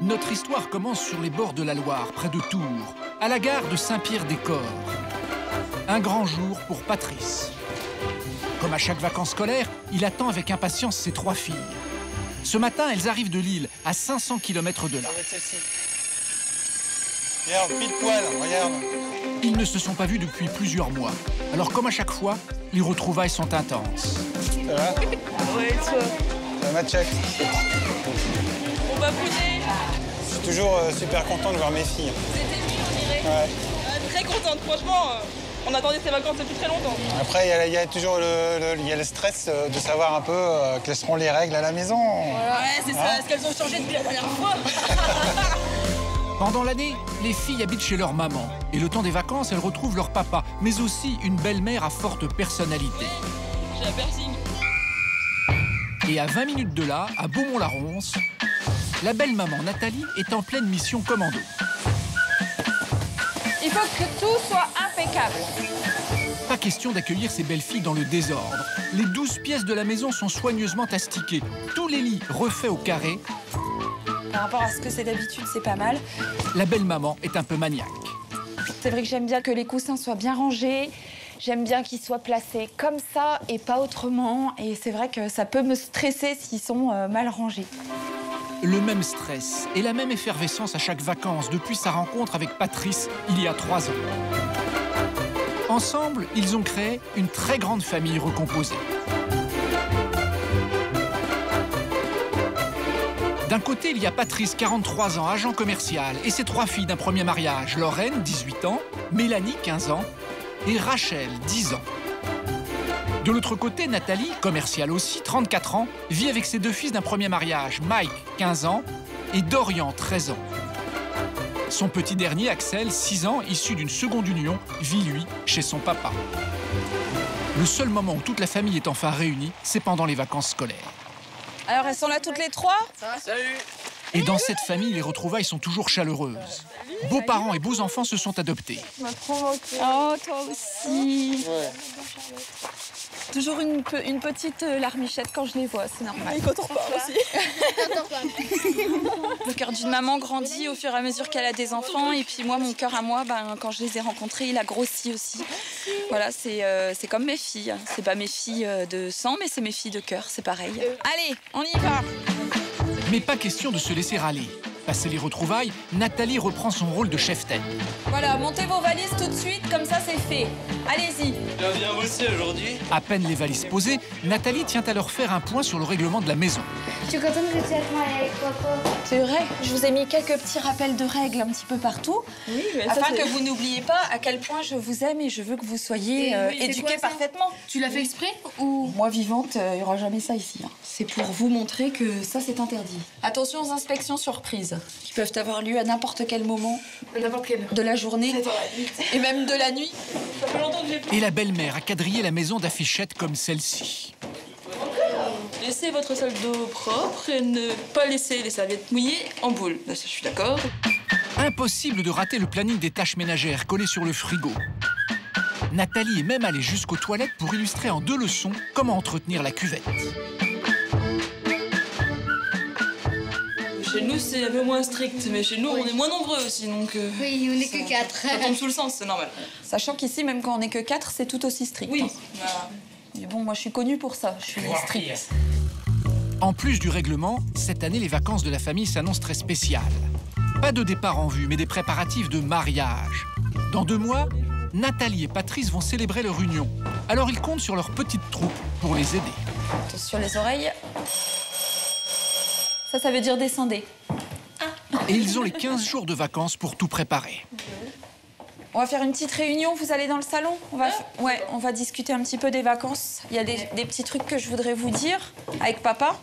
Notre histoire commence sur les bords de la Loire, près de Tours, à la gare de Saint-Pierre-des-Corps. Un grand jour pour Patrice. Comme à chaque vacances scolaires, il attend avec impatience ses trois filles. Ce matin, elles arrivent de Lille, à 500 km de là. Regarde, pile poil, regarde. Ils ne se sont pas vus depuis plusieurs mois. Alors comme à chaque fois, les retrouvailles sont intenses. Ça va? Ouais, toi? Ça va, check. On va bouger. Je suis toujours euh, super content de voir mes filles. Vous étiez venus, on dirait. Ouais. Euh, très contente, franchement. euh, on attendait ces vacances depuis très longtemps. Après, il y a- il y, a toujours le, y a le stress de savoir un peu euh, quelles seront les règles à la maison. Ouais, c'est ça, ce qu'elles ont changé depuis la dernière fois. Pendant l'année, les filles habitent chez leur maman. Et le temps des vacances, elles retrouvent leur papa, mais aussi une belle-mère à forte personnalité. J'ai la piercing. Et à 20 minutes de là, à Beaumont-la-Ronce, la belle-maman Nathalie est en pleine mission commando. Il faut que tout soit impeccable. Pas question d'accueillir ces belles filles dans le désordre. Les 12 pièces de la maison sont soigneusement astiquées. Tous les lits refaits au carré. Par rapport à ce que c'est d'habitude, c'est pas mal. La belle-maman est un peu maniaque. C'est vrai que j'aime bien que les coussins soient bien rangés. J'aime bien qu'ils soient placés comme ça et pas autrement. Et c'est vrai que ça peut me stresser s'ils sont euh, mal rangés. Le même stress et la même effervescence à chaque vacances depuis sa rencontre avec Patrice il y a trois ans. Ensemble, ils ont créé une très grande famille recomposée. D'un côté, il y a Patrice, 43 ans, agent commercial, et ses trois filles d'un premier mariage, Lorraine, 18 ans, Mélanie, 15 ans, et Rachel, 10 ans. De l'autre côté, Nathalie, commerciale aussi, 34 ans, vit avec ses deux fils d'un premier mariage, Mike, 15 ans, et Dorian, 13 ans. Son petit dernier, Axel, 6 ans, issu d'une seconde union, vit, lui, chez son papa. Le seul moment où toute la famille est enfin réunie, c'est pendant les vacances scolaires. Alors, elles sont là toutes les trois? Et dans cette famille, les retrouvailles sont toujours chaleureuses. Beaux-parents et beaux-enfants se sont adoptés. Oh, toi aussi. Toujours une, pe- une petite euh, larmichette quand je les vois, c'est normal. Et quand on repart aussi. Le cœur d'une maman grandit au fur et à mesure qu'elle a des enfants. Et puis moi, mon cœur à moi, ben, quand je les ai rencontrés, il a grossi aussi. Voilà, c'est euh, c'est comme mes filles. C'est pas mes filles euh, de sang, mais c'est mes filles de cœur, c'est pareil. Allez, on y va Mais pas question de se laisser aller. Passé les retrouvailles, Nathalie reprend son rôle de chef-tête. Voilà, montez vos valises tout de suite, comme ça c'est fait. Allez-y. Bien bien aussi aujourd'hui. À peine les valises posées, Nathalie tient à leur faire un point sur le règlement de la maison. Je suis contente que tu aies avec papa. C'est vrai, je vous ai mis quelques petits rappels de règles un petit peu partout, Oui, mais ça, afin que vous n'oubliez pas à quel point je vous aime et je veux que vous soyez euh, oui, éduqués quoi parfaitement. Tu l'as fait exprès ou? Moi vivante, euh, il n'y aura jamais ça ici. hein. C'est pour vous montrer que ça c'est interdit. Attention aux inspections surprises, qui peuvent avoir lieu à n'importe quel moment n'importe quel de la journée et même de la nuit. Ça fait longtemps. Et la belle-mère a quadrillé la maison d'affichettes comme celle-ci. Laissez votre salle d'eau propre et ne pas laisser les serviettes mouillées en boule. Là, ça, je suis d'accord. Impossible de rater le planning des tâches ménagères collé sur le frigo. Nathalie est même allée jusqu'aux toilettes pour illustrer en deux leçons comment entretenir la cuvette. Chez nous, c'est un peu moins strict, mais chez nous, on est moins nombreux aussi, donc. euh, Oui, on n'est que quatre. Ça tombe sous le sens, c'est normal. Sachant qu'ici, même quand on n'est que quatre, c'est tout aussi strict. Oui. hein. Voilà. Mais bon, moi je suis connue pour ça, je suis stricte. En plus du règlement, cette année, les vacances de la famille s'annoncent très spéciales. Pas de départ en vue, mais des préparatifs de mariage. Dans deux mois, Nathalie et Patrice vont célébrer leur union. Alors ils comptent sur leur petite troupe pour les aider. Attention les oreilles. Ça, ça veut dire descendez. Et ils ont les 15 jours de vacances pour tout préparer. On va faire une petite réunion, vous allez dans le salon on va, Ouais, on va discuter un petit peu des vacances. Il y a des, des petits trucs que je voudrais vous dire avec papa.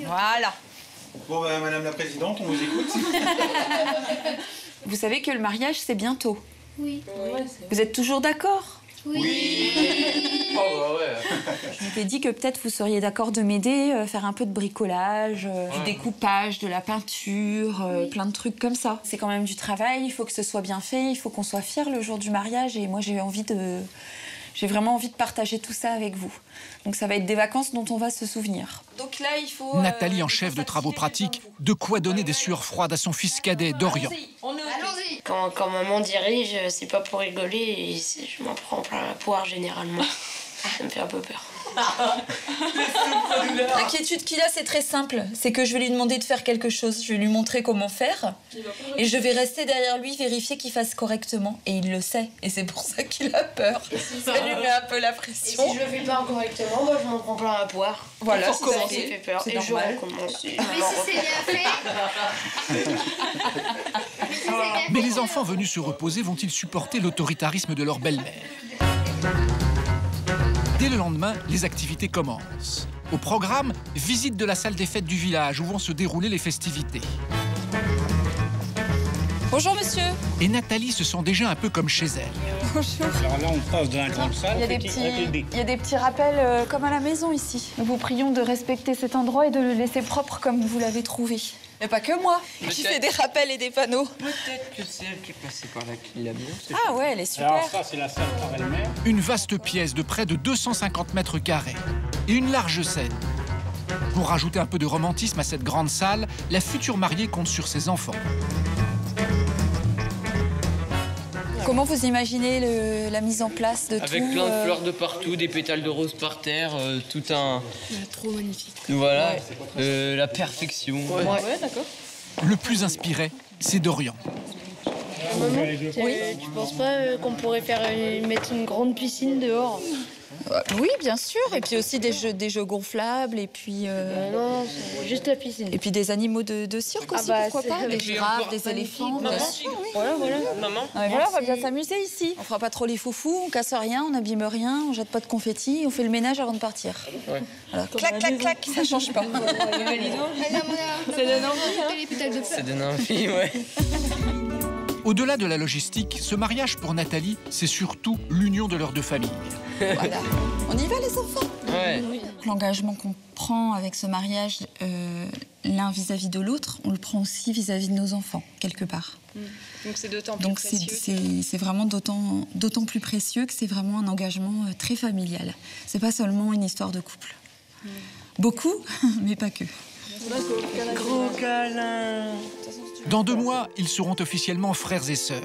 Voilà. Bon, bah, Madame la Présidente, on vous écoute. Vous savez que le mariage, c'est bientôt. Oui. Vous êtes toujours d'accord Oui. Oh bah ouais. Je m'étais dit que peut-être vous seriez d'accord de m'aider, euh, faire un peu de bricolage, euh, du découpage, de la peinture, euh, plein de trucs comme ça. C'est quand même du travail, il faut que ce soit bien fait, il faut qu'on soit fiers le jour du mariage et moi j'ai envie de J'ai vraiment envie de partager tout ça avec vous. Donc ça va être des vacances dont on va se souvenir. Donc là, il faut... euh, Nathalie, en chef de travaux pratiques, de quoi donner des sueurs froides à son fils cadet, Dorian. Allons-y. Quand, quand maman dirige, c'est pas pour rigoler et je m'en prends plein la poire généralement. Ça me fait un peu peur. L'inquiétude qu'il a, c'est très simple. C'est que je vais lui demander de faire quelque chose. Je vais lui montrer comment faire. Et je vais rester derrière lui, vérifier qu'il fasse correctement. Et il le sait. Et c'est pour ça qu'il a peur. Ça lui met un peu la Et pression. si je le fais pas correctement, moi je m'en prends plein la poire. Voilà, pour c'est commencer, ça. ça fait peur. C'est Et je normal. recommence. Mais si c'est bien fait. Mais les enfants venus se reposer vont-ils supporter l'autoritarisme de leur belle-mère? Dès le lendemain, les activités commencent. Au programme, visite de la salle des fêtes du village où vont se dérouler les festivités. Bonjour monsieur. Et Nathalie se sent déjà un peu comme chez elle. Bonjour. Alors là, on passe dans la grande salle. Il y a des petit petits, atelier. il y a des petits rappels euh, comme à la maison ici. Nous vous prions de respecter cet endroit et de le laisser propre comme vous l'avez trouvé. Mais pas que moi, qui fait des rappels et des panneaux. Peut-être que c'est elle qui est passée par là qui l'a mis. Ah ouais, elle est super. Alors ça, c'est la salle par elle-même. Une vaste pièce de près de 250 mètres carrés et une large scène. Pour rajouter un peu de romantisme à cette grande salle, la future mariée compte sur ses enfants. Comment vous imaginez le- la mise en place de Avec tout plein de euh, fleurs de partout, des pétales de rose par terre, euh, tout un. Trop magnifique. Voilà, euh, la perfection. Le plus inspiré, c'est Dorian. Oui. Tu penses pas euh, qu'on pourrait faire mettre une grande piscine dehors? Oui, bien sûr. Et puis aussi des jeux, des jeux gonflables et puis euh, Non, juste la piscine. et puis des animaux de, de cirque aussi, bah, pourquoi pas Des girafes, des éléphants. Maman, oui. Voilà, voilà. Maman Ah, voilà, on va bien s'amuser ici. On fera pas trop les foufous, on casse rien, on n'abîme rien, on jette pas de confettis, on fait le ménage avant de partir. Ouais. Voilà. Clac, clac, clac, ça change pas. Ça donne envie. Ça donne envie, ouais. Au-delà de la logistique, ce mariage pour Nathalie, c'est surtout l'union de leurs deux familles. Voilà. On y va les enfants Ouais. L'engagement qu'on prend avec ce mariage, euh, l'un vis-à-vis de l'autre, on le prend aussi vis-à-vis de nos enfants, quelque part. Donc c'est d'autant plus Donc c'est précieux. c'est- vraiment d'autant d'autant plus précieux que c'est vraiment un engagement euh, très familial. C'est pas seulement une histoire de couple. Beaucoup, mais pas que. Gros câlin. Dans deux mois, ils seront officiellement frères et sœurs.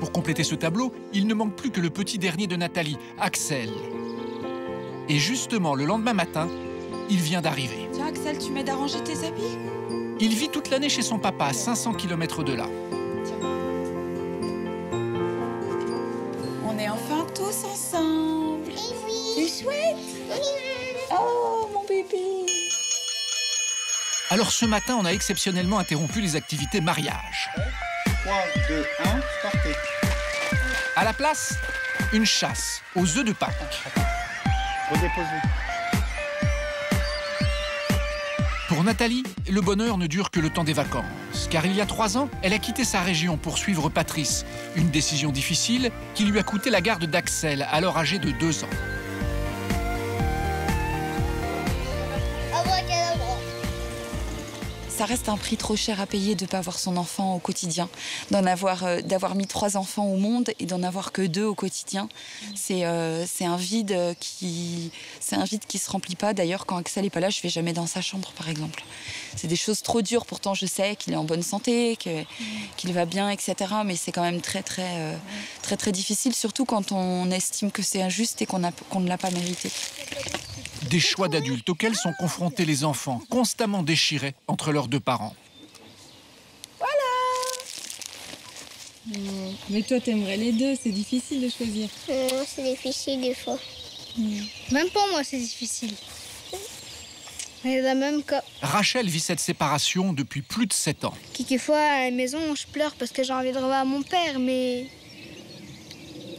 Pour compléter ce tableau, il ne manque plus que le petit dernier de Nathalie, Axel. Et justement, le lendemain matin, il vient d'arriver. Tiens Axel, tu m'aides à ranger tes habits? Il vit toute l'année chez son papa, à 500 km de là. On est enfin tous ensemble. C'est chouette. Oh mon bébé. Alors ce matin, on a exceptionnellement interrompu les activités mariage. 3, 2, 1, partez. À la place, une chasse aux œufs de Pâques. Pour Nathalie, le bonheur ne dure que le temps des vacances, car il y a trois ans, elle a quitté sa région pour suivre Patrice, une décision difficile qui lui a coûté la garde d'Axel, alors âgé de deux ans. Ça reste un prix trop cher à payer de ne pas avoir son enfant au quotidien, d'en avoir, euh, d'avoir mis trois enfants au monde et d'en avoir que deux au quotidien. C'est euh, un vide euh, qui c'est un vide qui se remplit pas. D'ailleurs, quand Axel est pas là, je vais jamais dans sa chambre, par exemple. C'est des choses trop dures. Pourtant, je sais qu'il est en bonne santé, qu'il va bien, etc. Mais c'est quand même très très très très difficile, surtout quand on estime que c'est injuste et qu'on ne l'a pas mérité. Des choix d'adultes auxquels sont confrontés les enfants, constamment déchirés entre leurs deux parents. Mais toi, t'aimerais les deux, c'est difficile de choisir. Non, c'est difficile des fois. Même pour moi, c'est difficile. Mais la même cas. Rachel vit cette séparation depuis plus de sept ans. Quelquefois, à la maison, je pleure parce que j'ai envie de revoir mon père, mais.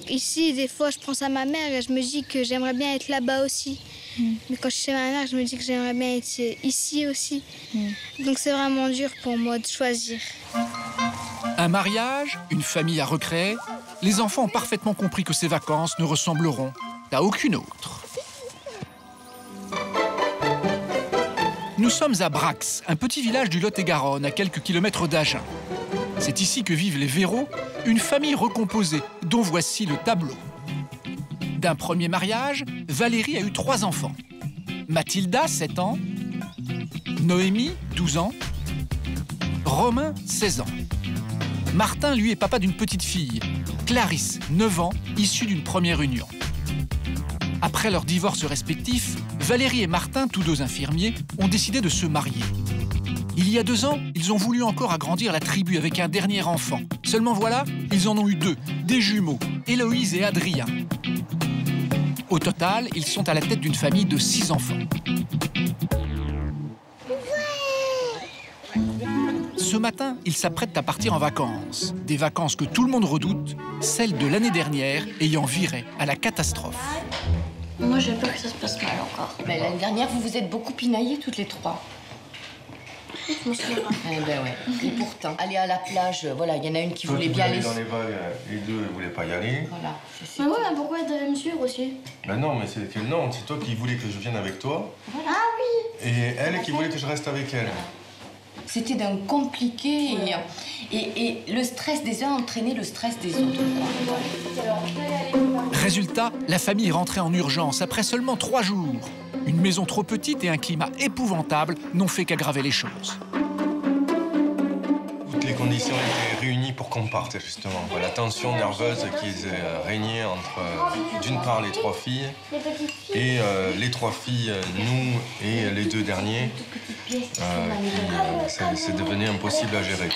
Ici, des fois, je pense à ma mère et je me dis que j'aimerais bien être là-bas aussi. Mais quand je suis ma mère, je me dis que j'aimerais bien être ici aussi. Donc c'est vraiment dur pour moi de choisir. Un mariage, une famille à recréer, les enfants ont parfaitement compris que ces vacances ne ressembleront à aucune autre. Nous sommes à Brax, un petit village du Lot-et-Garonne, à quelques kilomètres d'Agen. C'est ici que vivent les Véros, une famille recomposée, dont voici le tableau. D'un premier mariage, Valérie a eu trois enfants. Mathilda, 7 ans. Noémie, 12 ans. Romain, 16 ans. Martin, lui, est papa d'une petite fille, Clarisse, 9 ans, issue d'une première union. Après leur divorce respectif, Valérie et Martin, tous deux infirmiers, ont décidé de se marier. Il y a deux ans, ils ont voulu encore agrandir la tribu avec un dernier enfant. Seulement voilà, ils en ont eu deux, des jumeaux, Héloïse et Adrien. Au total, ils sont à la tête d'une famille de six enfants. Ce matin, ils s'apprêtent à partir en vacances. Des vacances que tout le monde redoute, celles de l'année dernière ayant viré à la catastrophe. Moi, j'ai peur que ça se passe mal encore. Mais l'année dernière, vous vous êtes beaucoup pinaillés toutes les trois. Je me souviens pas. Eh ben ouais. Et pourtant, aller à la plage, euh, voilà, il y en a une qui Toi, voulait tu bien aller. aller dans les vagues, euh, les deux ne voulaient pas y aller. Voilà. Mais ouais, mais pourquoi elle devait me suivre aussi Ben non, mais c'est que non, c'est toi qui voulais que je vienne avec toi Ah oui et elle qui voulait que je reste avec elle. C'était d'un compliqué et, et, et le stress des uns entraînait le stress des autres. Résultat, la famille est rentrée en urgence après seulement trois jours. Une maison trop petite et un climat épouvantable n'ont fait qu'aggraver les choses. Toutes les conditions étaient réunies pour qu'on parte, justement. La tension nerveuse qui euh, régnait entre, euh, d'une part, les trois filles, et euh, les trois filles, nous et les deux derniers, euh, c'est- devenu impossible à gérer.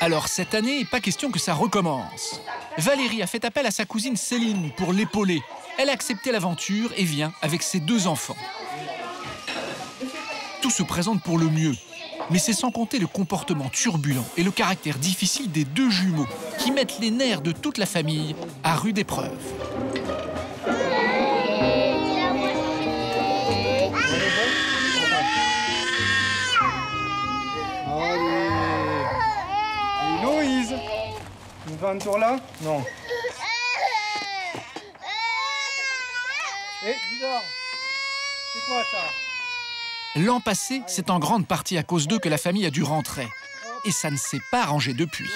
Alors cette année, pas question que ça recommence. Valérie a fait appel à sa cousine Céline pour l'épauler. Elle a accepté l'aventure et vient avec ses deux enfants. Tout se présente pour le mieux, mais c'est sans compter le comportement turbulent et le caractère difficile des deux jumeaux qui mettent les nerfs de toute la famille à rude épreuve. Tour là Non. Eh, C'est quoi ça L'an passé, c'est en grande partie à cause d'eux que la famille a dû rentrer. Et ça ne s'est pas arrangé depuis.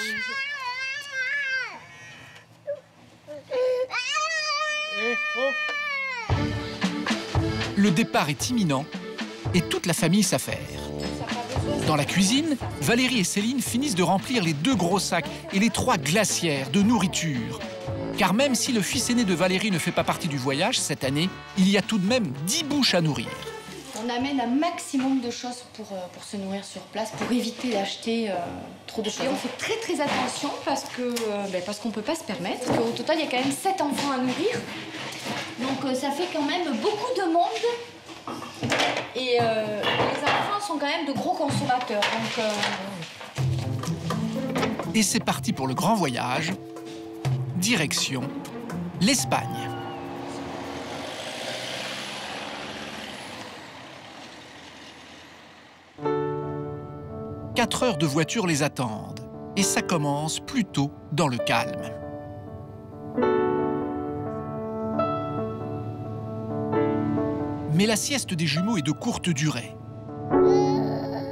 Eh, oh Le départ est imminent et toute la famille s'affaire. Dans la cuisine, Valérie et Céline finissent de remplir les deux gros sacs et les trois glacières de nourriture. Car même si le fils aîné de Valérie ne fait pas partie du voyage cette année, il y a tout de même dix bouches à nourrir. On amène un maximum de choses pour, euh, pour se nourrir sur place, pour éviter d'acheter euh, trop de choses. Et on fait très très attention parce que euh, ben, parce qu'on peut pas se permettre. Au total, il y a quand même 7 enfants à nourrir. Donc euh, ça fait quand même beaucoup de monde. Et euh, les enfants sont quand même de gros consommateurs. Euh, Et c'est parti pour le grand voyage. Direction l'Espagne. Quatre heures de voiture les attendent. Et ça commence plutôt dans le calme. Mais la sieste des jumeaux est de courte durée.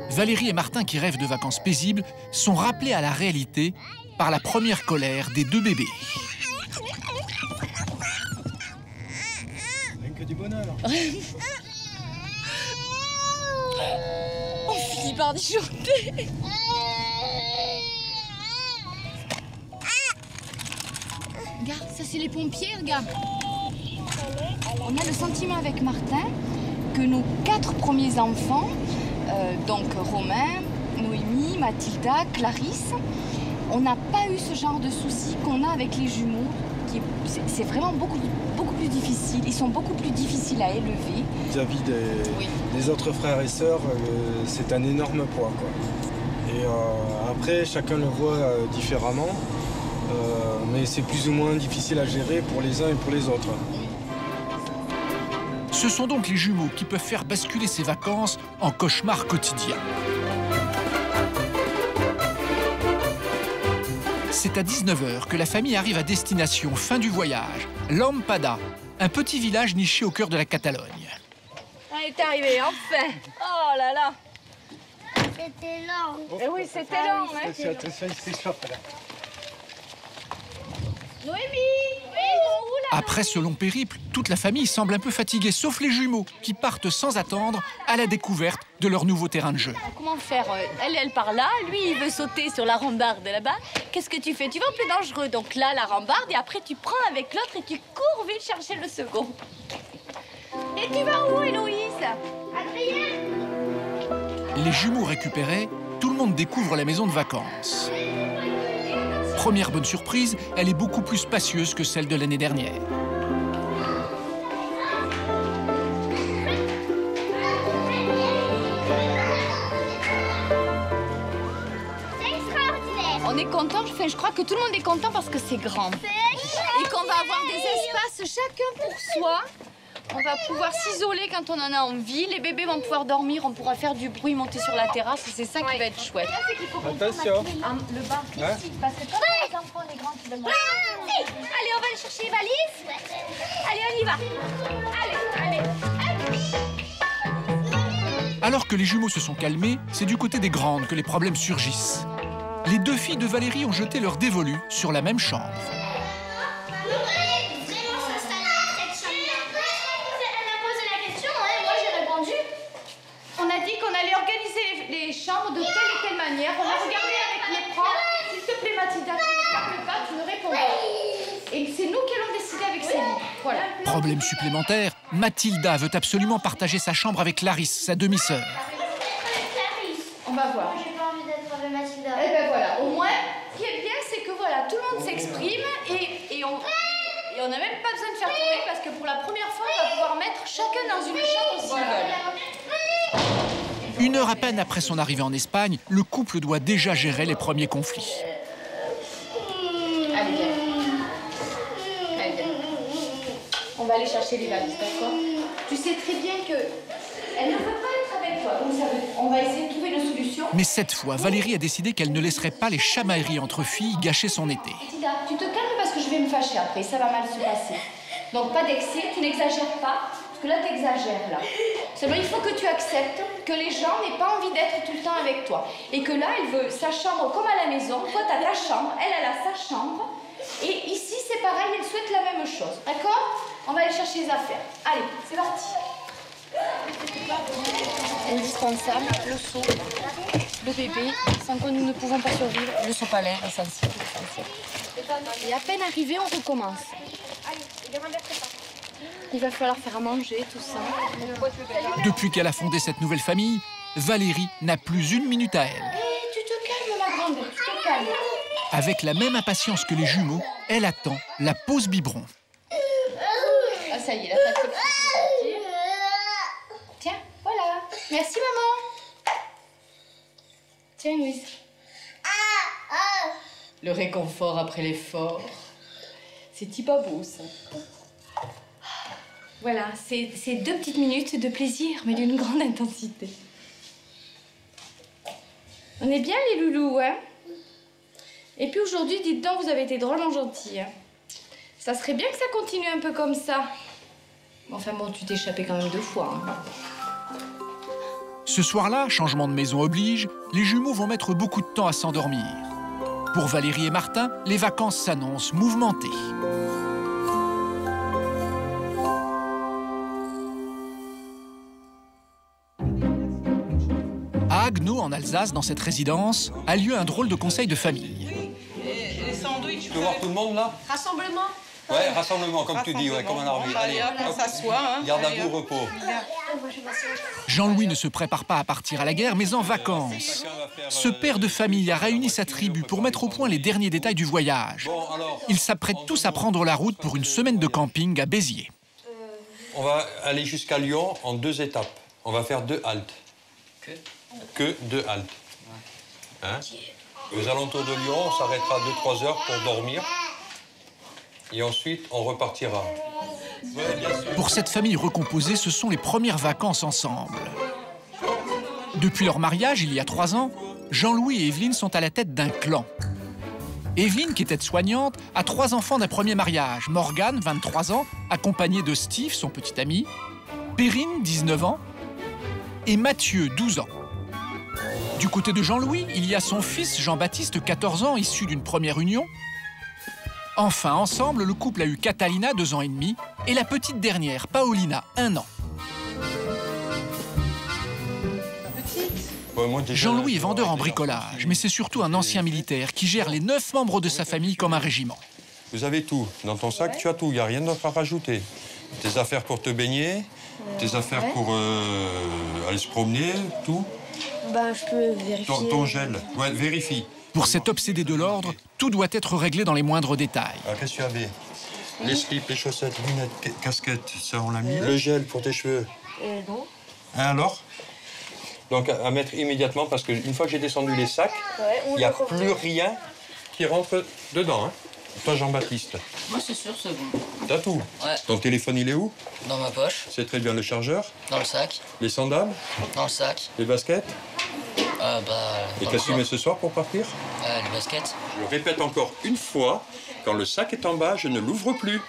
Valérie et Martin, qui rêvent de vacances paisibles, sont rappelés à la réalité par la première colère des deux bébés. Que du bonheur. On finit par disjoncter. Regarde, ça c'est les pompiers, regarde. On a le sentiment avec Martin que nos quatre premiers enfants, euh, donc Romain, Noémie, Mathilda, Clarisse, on n'a pas eu ce genre de soucis qu'on a avec les jumeaux. c'est- vraiment beaucoup, beaucoup plus difficile. Ils sont beaucoup plus difficiles à élever. Vis-à-vis des, Oui. des autres frères et sœurs, euh, c'est un énorme poids. Quoi. Et euh, après, chacun le voit euh, différemment, mais c'est plus ou moins difficile à gérer pour les uns et pour les autres. Ce sont donc les jumeaux qui peuvent faire basculer ces vacances en cauchemar quotidien. C'est à 19h que la famille arrive à destination, fin du voyage, Lampada, un petit village niché au cœur de la Catalogne. On est arrivé, enfin. Oh là là. C'était long. Eh oui, c'était long, hein. Attention, attention, il s'échauffe là. Noémie Après ce long périple, toute la famille semble un peu fatiguée, sauf les jumeaux, qui partent sans attendre à la découverte de leur nouveau terrain de jeu. Comment faire euh, Elle, elle part là, lui, il veut sauter sur la rambarde là-bas. Qu'est-ce que tu fais? Tu vas au plus dangereux. Donc là, la rambarde, et après, tu prends avec l'autre et tu cours vite chercher le second. Et tu vas où, Héloïse? Adrien Les jumeaux récupérés, tout le monde découvre la maison de vacances. Première bonne surprise, elle est beaucoup plus spacieuse que celle de l'année dernière. On est content, enfin, je crois que tout le monde est content parce que c'est grand. Et qu'on va avoir des espaces chacun pour soi. On va pouvoir s'isoler quand on en a envie. Les bébés vont pouvoir dormir, on pourra faire du bruit, monter sur la terrasse. et C'est ça qui va être chouette. Attention. Le bar Hein parce que quand les enfants, les grands qui veulent manger. Allez, on va aller chercher les valises. Allez, on y va. Allez, allez. Alors que les jumeaux se sont calmés, c'est du côté des grandes que les problèmes surgissent. Les deux filles de Valérie ont jeté leur dévolu sur la même chambre. On a dit qu'on allait organiser les, chambres de telle et telle manière. On a regardé avec les profs. S'il te plaît, Mathilda, tu ne parles pas, tu me réponds pas. Et c'est nous qui allons décider avec Céline. Voilà. Problème supplémentaire, Mathilda veut absolument partager sa chambre avec Clarisse, sa demi-sœur. On va voir. J'ai pas envie d'être avec Mathilda. Eh ben voilà, au moins, ce qui est bien, c'est que voilà, tout le monde s'exprime et, et on et on n'a même pas besoin de faire tourner parce que pour la première fois, on va pouvoir mettre chacun dans une chambre s'ils veulent. Une heure à peine après son arrivée en Espagne, le couple doit déjà gérer les premiers conflits. Allez, viens. Allez, viens. On va aller chercher les valises, d'accord? Tu sais très bien que elle ne peut pas être avec toi, donc ça veut- on va essayer de trouver une solution. Mais cette fois, Valérie a décidé qu'elle ne laisserait pas les chamailleries entre filles gâcher son été. Tida, tu te calmes parce que je vais me fâcher après, ça va mal se passer. Donc pas d'excès, tu n'exagères pas, parce que là tu exagères là. Seulement il faut que tu acceptes que les gens n'aient pas envie d'être tout le temps avec toi. Et que là elle veut sa chambre comme à la maison, toi tu as ta chambre, elle elle a sa chambre. Et ici c'est pareil, elle souhaite la même chose, d'accord? On va aller chercher les affaires. Allez, c'est parti. Indispensable, le seau, le bébé, sans quoi nous ne pouvons pas survivre. Le sopalin, essentiel. essentiel. Et à peine arrivé, on recommence. Il va falloir faire à manger, tout ça. Depuis qu'elle a fondé cette nouvelle famille, Valérie n'a plus une minute à elle. Eh, tu te calmes, ma grande, tu te calmes. Avec la même impatience que les jumeaux, elle attend la pause biberon. Ah, ça y est, la. Tiens, voilà. Merci, maman. Tiens, Louise. Le réconfort après l'effort. C'est pas beau, ça? Voilà, c'est deux petites minutes de plaisir, mais d'une grande intensité. On est bien, les loulous, hein? Et puis aujourd'hui, dites donc, vous avez été drôlement gentils. Hein ça serait bien que ça continue un peu comme ça. Enfin bon, tu t'es quand même deux fois. hein. Ce soir-là, changement de maison oblige, les jumeaux vont mettre beaucoup de temps à s'endormir. Pour Valérie et Martin, les vacances s'annoncent mouvementées. En Alsace, dans cette résidence, a lieu un drôle de conseil de famille. Les sandwichs. Tu peux voir tout le monde là Rassemblement. Ouais, rassemblement, comme tu dis, ouais, comme un arbitre. Allez, hop, on s'assoit. Hein. Garde vous, hop. repos. Jean-Louis ne se prépare pas à partir à la guerre, mais en vacances. Ce père de famille a réuni sa tribu pour mettre au point les derniers détails du voyage. Ils s'apprêtent tous à prendre la route pour une semaine de camping à Béziers. On va aller jusqu'à Lyon en deux étapes. On va faire deux haltes. Que deux haltes. Hein Aux alentours de Lyon, on s'arrêtera 2-3 heures pour dormir. Et ensuite, on repartira. Pour cette famille recomposée, ce sont les premières vacances ensemble. Depuis leur mariage, il y a trois ans, Jean-Louis et Evelyne sont à la tête d'un clan. Evelyne, qui est aide-soignante, a trois enfants d'un premier mariage. Morgane, 23 ans, accompagnée de Steve, son petit ami. Perrine, 19 ans. Et Mathieu, 12 ans. Du côté de Jean-Louis, il y a son fils Jean-Baptiste, 14 ans, issu d'une première union. Enfin, ensemble, le couple a eu Catalina, deux ans et demi, et la petite dernière, Paolina, un an. Jean-Louis est vendeur en bricolage, mais c'est surtout un ancien militaire qui gère les neuf membres de sa famille comme un régiment. Vous avez tout. Dans ton sac, tu as tout. Il n'y a rien d'autre à rajouter. Tes affaires pour te baigner, tes affaires ouais. pour euh, aller se promener, tout. Bah, je peux vérifier. Ton, ton gel. Ouais, vérifie. Pour cet obsédé de l'ordre, tout doit être réglé dans les moindres détails. Alors, qu'est-ce que tu avais Les slips, les chaussettes, lunettes, ca- casquette, ça on l'a mis. Le gel pour tes cheveux. Euh, non. Hein, alors? Donc à, à mettre immédiatement parce qu'une fois que j'ai descendu les sacs, Ouais, il n'y a plus rien qui rentre dedans. Hein. Toi Jean-Baptiste, Moi, c'est sûr, c'est bon. t'as tout. Ouais. Ton téléphone il est où? Dans ma poche, C'est très bien le chargeur, dans le sac, les sandales, dans le sac. les baskets? Euh, bah. Et dans qu'est-ce que le tu mets sac. ce soir pour partir? Euh, les baskets. Je le répète encore une fois, quand le sac est en bas, je ne l'ouvre plus.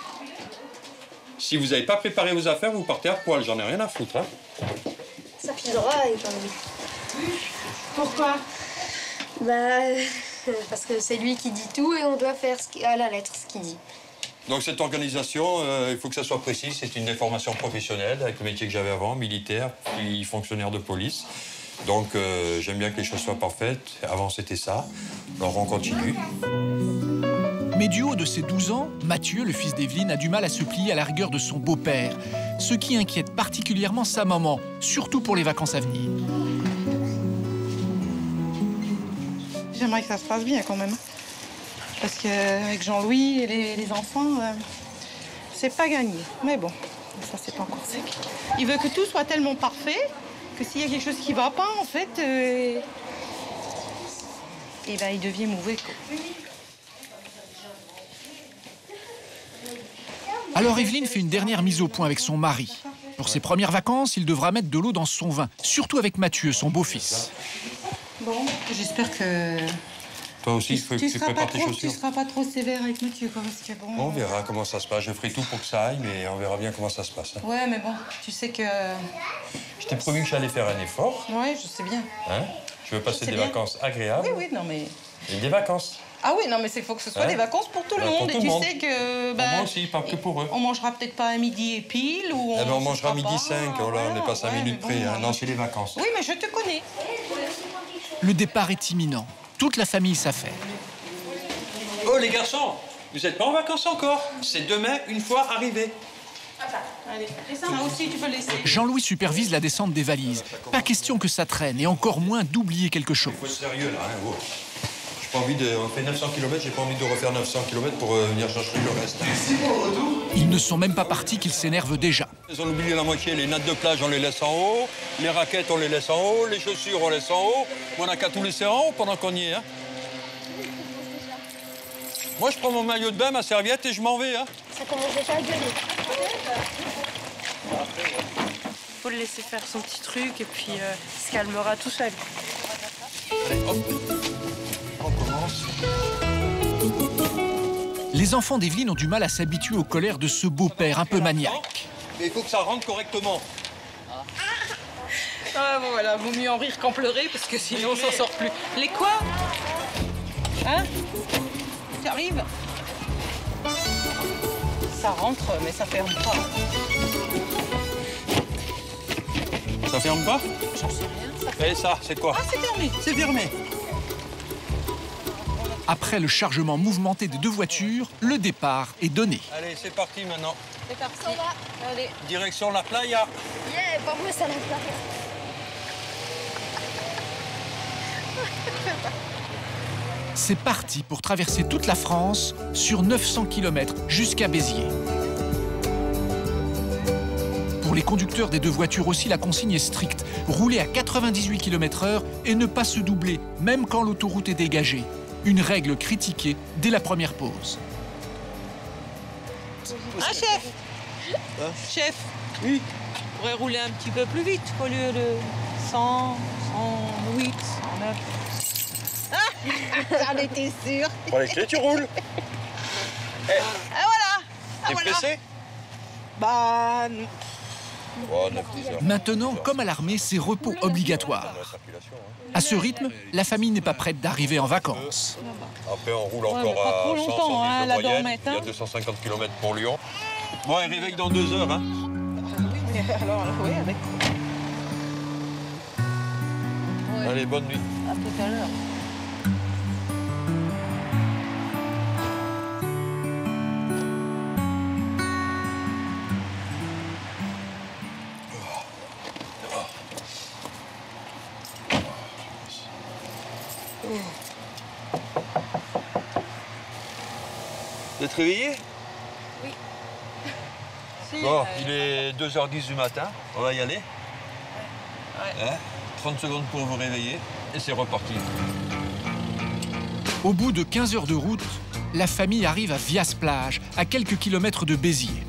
Si vous n'avez pas préparé vos affaires, vous partez à poil, j'en ai rien à foutre. Hein. Ça filera et Jean-Louis. Pourquoi? Bah, parce que c'est lui qui dit tout et on doit faire ce qui- à la lettre ce qu'il dit. Donc cette organisation, euh, il faut que ça soit précis. C'est une déformation professionnelle avec le métier que j'avais avant, militaire, puis fonctionnaire de police. Donc euh, j'aime bien que les choses soient parfaites. Avant c'était ça. Alors on continue. Mais du haut de ses 12 ans, Mathieu, le fils d'Evelyne, a du mal à se plier à la rigueur de son beau-père, ce qui inquiète particulièrement sa maman, surtout pour les vacances à venir. J'aimerais que ça se passe bien quand même. Parce qu'avec Jean-Louis et les, enfants, euh, c'est pas gagné. Mais bon, ça c'est pas encore sec. Il veut que tout soit tellement parfait que s'il y a quelque chose qui va pas, en fait, euh, eh ben, il devient mauvais. Alors Evelyne fait une dernière mise au point avec son mari. Pour ses premières vacances, il devra mettre de l'eau dans son vin, surtout avec Mathieu, son beau-fils. Bon, j'espère que Toi aussi, il faut que tu tu seras, pas trop, tu seras pas trop sévère avec Mathieu. Quoi, parce que bon, On verra comment ça se passe. Je ferai tout pour que ça aille, mais on verra bien comment ça se passe. hein. Ouais, mais bon, tu sais que. Je t'ai promis que j'allais faire un effort. Ouais, je sais bien. Hein? Je veux passer des bien. vacances agréables? Oui, oui, non, mais. et des vacances. Ah oui, non, mais il faut que ce soit Hein des vacances pour tout le Bah, monde. tout et tu monde. sais que. Bah, moi aussi, pas que pour eux. On mangera peut-être pas un midi et pile ou. Eh ben, on mangera midi pas. 5. Oh là, on n'est pas 5 ouais, minutes près. bon, hein. Non, c'est les vacances. Oui, mais je te connais. Le départ est imminent. Toute la famille s'affaire. Oh les garçons, vous n'êtes pas en vacances encore. C'est demain, une fois arrivé. Allez, et ça là aussi, tu peux laisser. Jean-Louis supervise la descente des valises. Pas question que ça traîne, et encore moins d'oublier quelque chose. Faut être sérieux là. Hein, oh. J'ai pas envie de. On fait 900 km, j'ai pas envie de refaire 900 km pour euh, venir chercher le reste. Ils ne sont même pas partis qu'ils s'énervent déjà. Ils ont oublié la moitié. Les nattes de plage, on les laisse en haut. Les raquettes, on les laisse en haut. Les chaussures, on laisse en haut. On n'a qu'à tout laisser en haut pendant qu'on y est. Hein? Moi, je prends mon maillot de bain, ma serviette et je m'en vais. Hein. Ça commence déjà à gueuler. faut le laisser faire son petit truc et puis euh, il se calmera tout seul. Allez, hop. Les enfants d'Evelyne ont du mal à s'habituer aux colères de ce beau-père un peu maniaque. Mais il faut que ça rentre correctement. Ah bon, voilà, vaut mieux en rire qu'en pleurer parce que sinon on s'en sort plus. Les quoi Hein Tu arrives Ça rentre, mais ça ferme pas. Ça ferme pas J'en sais rien. Et ça, c'est quoi Ah, c'est fermé. C'est fermé. Après le chargement mouvementé des deux voitures, le départ est donné. Allez, c'est parti maintenant. C'est parti. Allez. Direction la playa. Yeah, pas moi ça la plage. C'est parti pour traverser toute la France sur 900 km jusqu'à Béziers. Pour les conducteurs des deux voitures aussi, la consigne est stricte. Rouler à 98 km/h et ne pas se doubler, même quand l'autoroute est dégagée. Une règle critiquée dès la première pause. Ah, chef Chef Oui On pourrait rouler un petit peu plus vite au lieu de 100, 108, 109. Ah J'en étais sûre. Prends les clés, tu roules. Eh, Ah voilà Ah T'es voilà pressé Bah... Oh, 9, 10 heures. Maintenant, comme à l'armée, c'est repos obligatoire. Hein. À ce rythme, la famille n'est pas prête d'arriver en vacances. Après, on roule encore à trop 100, longtemps, 110 hein, de la moyenne. dormette, Il y a hein. 250 km pour Lyon. Bon, et réveille dans deux heures. Hein. Alors, oui, avec. Allez, bonne nuit. À tout à l'heure. Vous êtes réveillé Oui. Bon, euh, il est 2h10 du matin. On va y aller. Hein 30 secondes pour vous réveiller. Et c'est reparti. Au bout de 15 heures de route, la famille arrive à Vias-Plage, à quelques kilomètres de Béziers.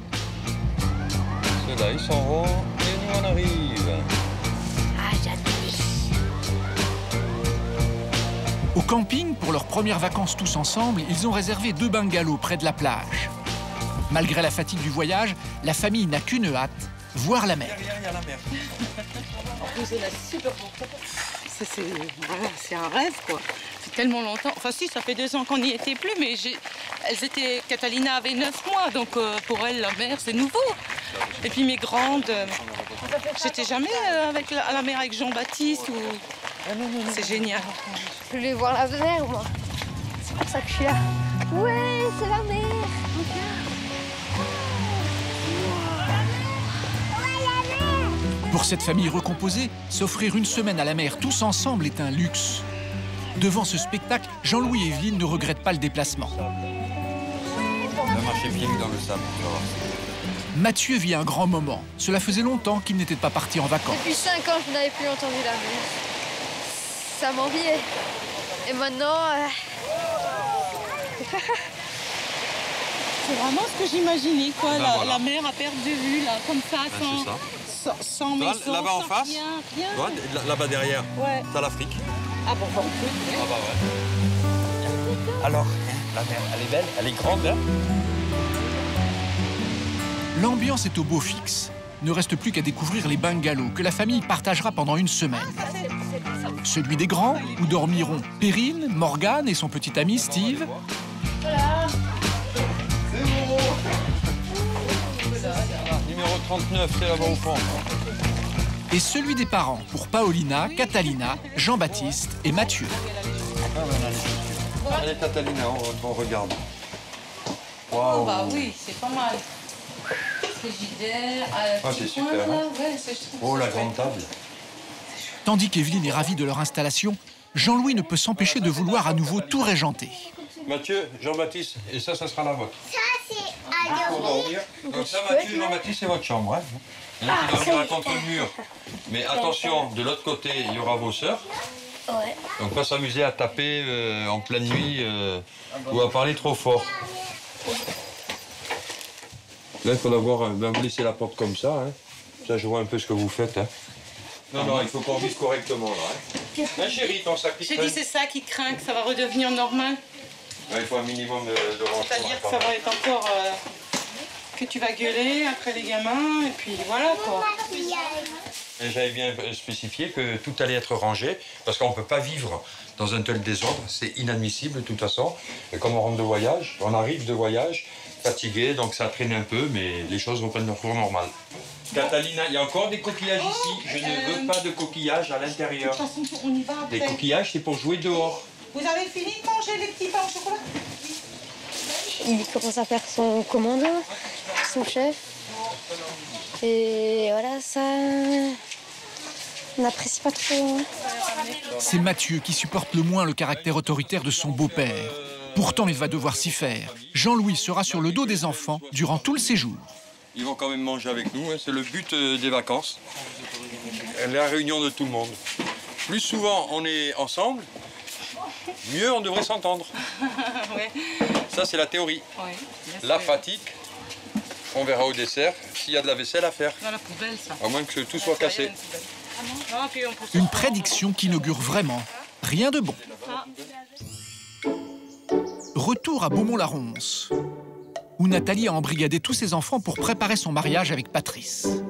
Ceux-là, ils s'en vont. Et nous, on arrive. Au camping, pour leurs premières vacances tous ensemble, ils ont réservé deux bungalows près de la plage. Malgré la fatigue du voyage, la famille n'a qu'une hâte, voir la mer. c'est un rêve, quoi. C'est tellement longtemps. Enfin, si, ça fait deux ans qu'on n'y était plus, mais j'ai... elles étaient. Catalina avait neuf mois, donc euh, pour elle, la mer, c'est nouveau. Et puis mes grandes. euh, J'étais jamais euh, avec la, à la mer avec Jean-Baptiste ou. C'est génial. Je voulais voir la mer, moi. C'est pour ça que je suis là. Ouais, c'est la mer. Pour cette famille recomposée, s'offrir une semaine à la mer tous ensemble est un luxe. Devant ce spectacle, Jean-Louis et Evelyne ne regrettent pas le déplacement. Dans le sable. Mathieu vit un grand moment. Cela faisait longtemps qu'il n'était pas parti en vacances. Depuis 5 ans, je n'avais plus entendu la mer. Ça. Et maintenant, euh, C'est vraiment ce que j'imaginais, quoi. Ben la, voilà. la mer à perte de vue, là, comme ça, Ben, sans, ça. sans, sans Là- maison, là-bas en face Là-bas derrière, Ouais. t'as l'Afrique. Ah bon, bon. Ah bah ouais. Alors, la mer, elle est belle, elle est grande, hein L'ambiance est au beau fixe. Ne reste plus qu'à découvrir les bungalows que la famille partagera pendant une semaine. Celui des grands, où dormiront Perrine, Morgane et son petit ami Steve, Numéro 39, c'est là-bas au fond. et celui des parents pour Paolina, Catalina, Jean-Baptiste et Mathieu. Allez, Catalina, on, regarde. Oh, bah oui, c'est pas mal. Frigidaire, euh, Ah, c'est super, là. hein. Ouais, Oh, la grande table. Tandis qu'Evelyne est ravie de leur installation, Jean-Louis ne peut s'empêcher de vouloir à nouveau tout régenter. Mathieu, Jean-Baptiste, et ça, ça sera la vôtre. ça, c'est Pour dormir. Donc ça, Mathieu, Jean-Baptiste, c'est votre chambre. Hein. Là, tu dormiras contre le mur. Mais attention, de l'autre côté, il y aura vos sœurs. Ouais. Donc pas s'amuser à taper euh, en pleine nuit euh, ou à parler trop fort. Là, il voir, euh, ben, vous laissez la porte comme ça. Hein. Ça, je vois un peu ce que vous faites. Hein. Non, non, il faut qu'on vive correctement là. Hein. Hein, chérie, ton sac qui J'ai dit c'est ça qui craint, que ça va redevenir normal. Ouais, il faut un minimum de, de rangement. C'est-à-dire que ça va être encore... euh, que tu vas gueuler après les gamins, et puis voilà quoi. Et J'avais bien spécifié que tout allait être rangé, parce qu'on ne peut pas vivre dans un tel désordre. C'est inadmissible de toute façon. Et comme on rentre de voyage, on arrive de voyage, fatigué, donc ça traîne un peu, mais les choses reprennent leur cours normal. Catalina, il y a encore des coquillages ici. Je ne veux pas de coquillages à De l'intérieur. toute façon, on y va Les coquillages, c'est pour jouer dehors. Vous avez fini de manger les petits pains au chocolat Il commence à faire son commandant, son chef. Et voilà, ça. On n'apprécie pas trop. hein. C'est Mathieu qui supporte le moins le caractère autoritaire de son beau-père. Pourtant, il va devoir s'y faire. Jean-Louis sera sur le dos des enfants durant tout le séjour. Ils vont quand même manger avec nous, hein, c'est le but euh, des vacances. La réunion de tout le monde. Plus souvent on est ensemble, mieux on devrait s'entendre. ouais. Ça, c'est la théorie. Ouais, La fatigue, on verra au dessert s'il y a de la vaisselle à faire. Dans la poubelle, ça. À moins que tout soit cassé. Ah, Une prédiction qui n'augure vraiment rien de bon. Retour à Beaumont-la-Ronce, où Nathalie a embrigadé tous ses enfants pour préparer son mariage avec Patrice.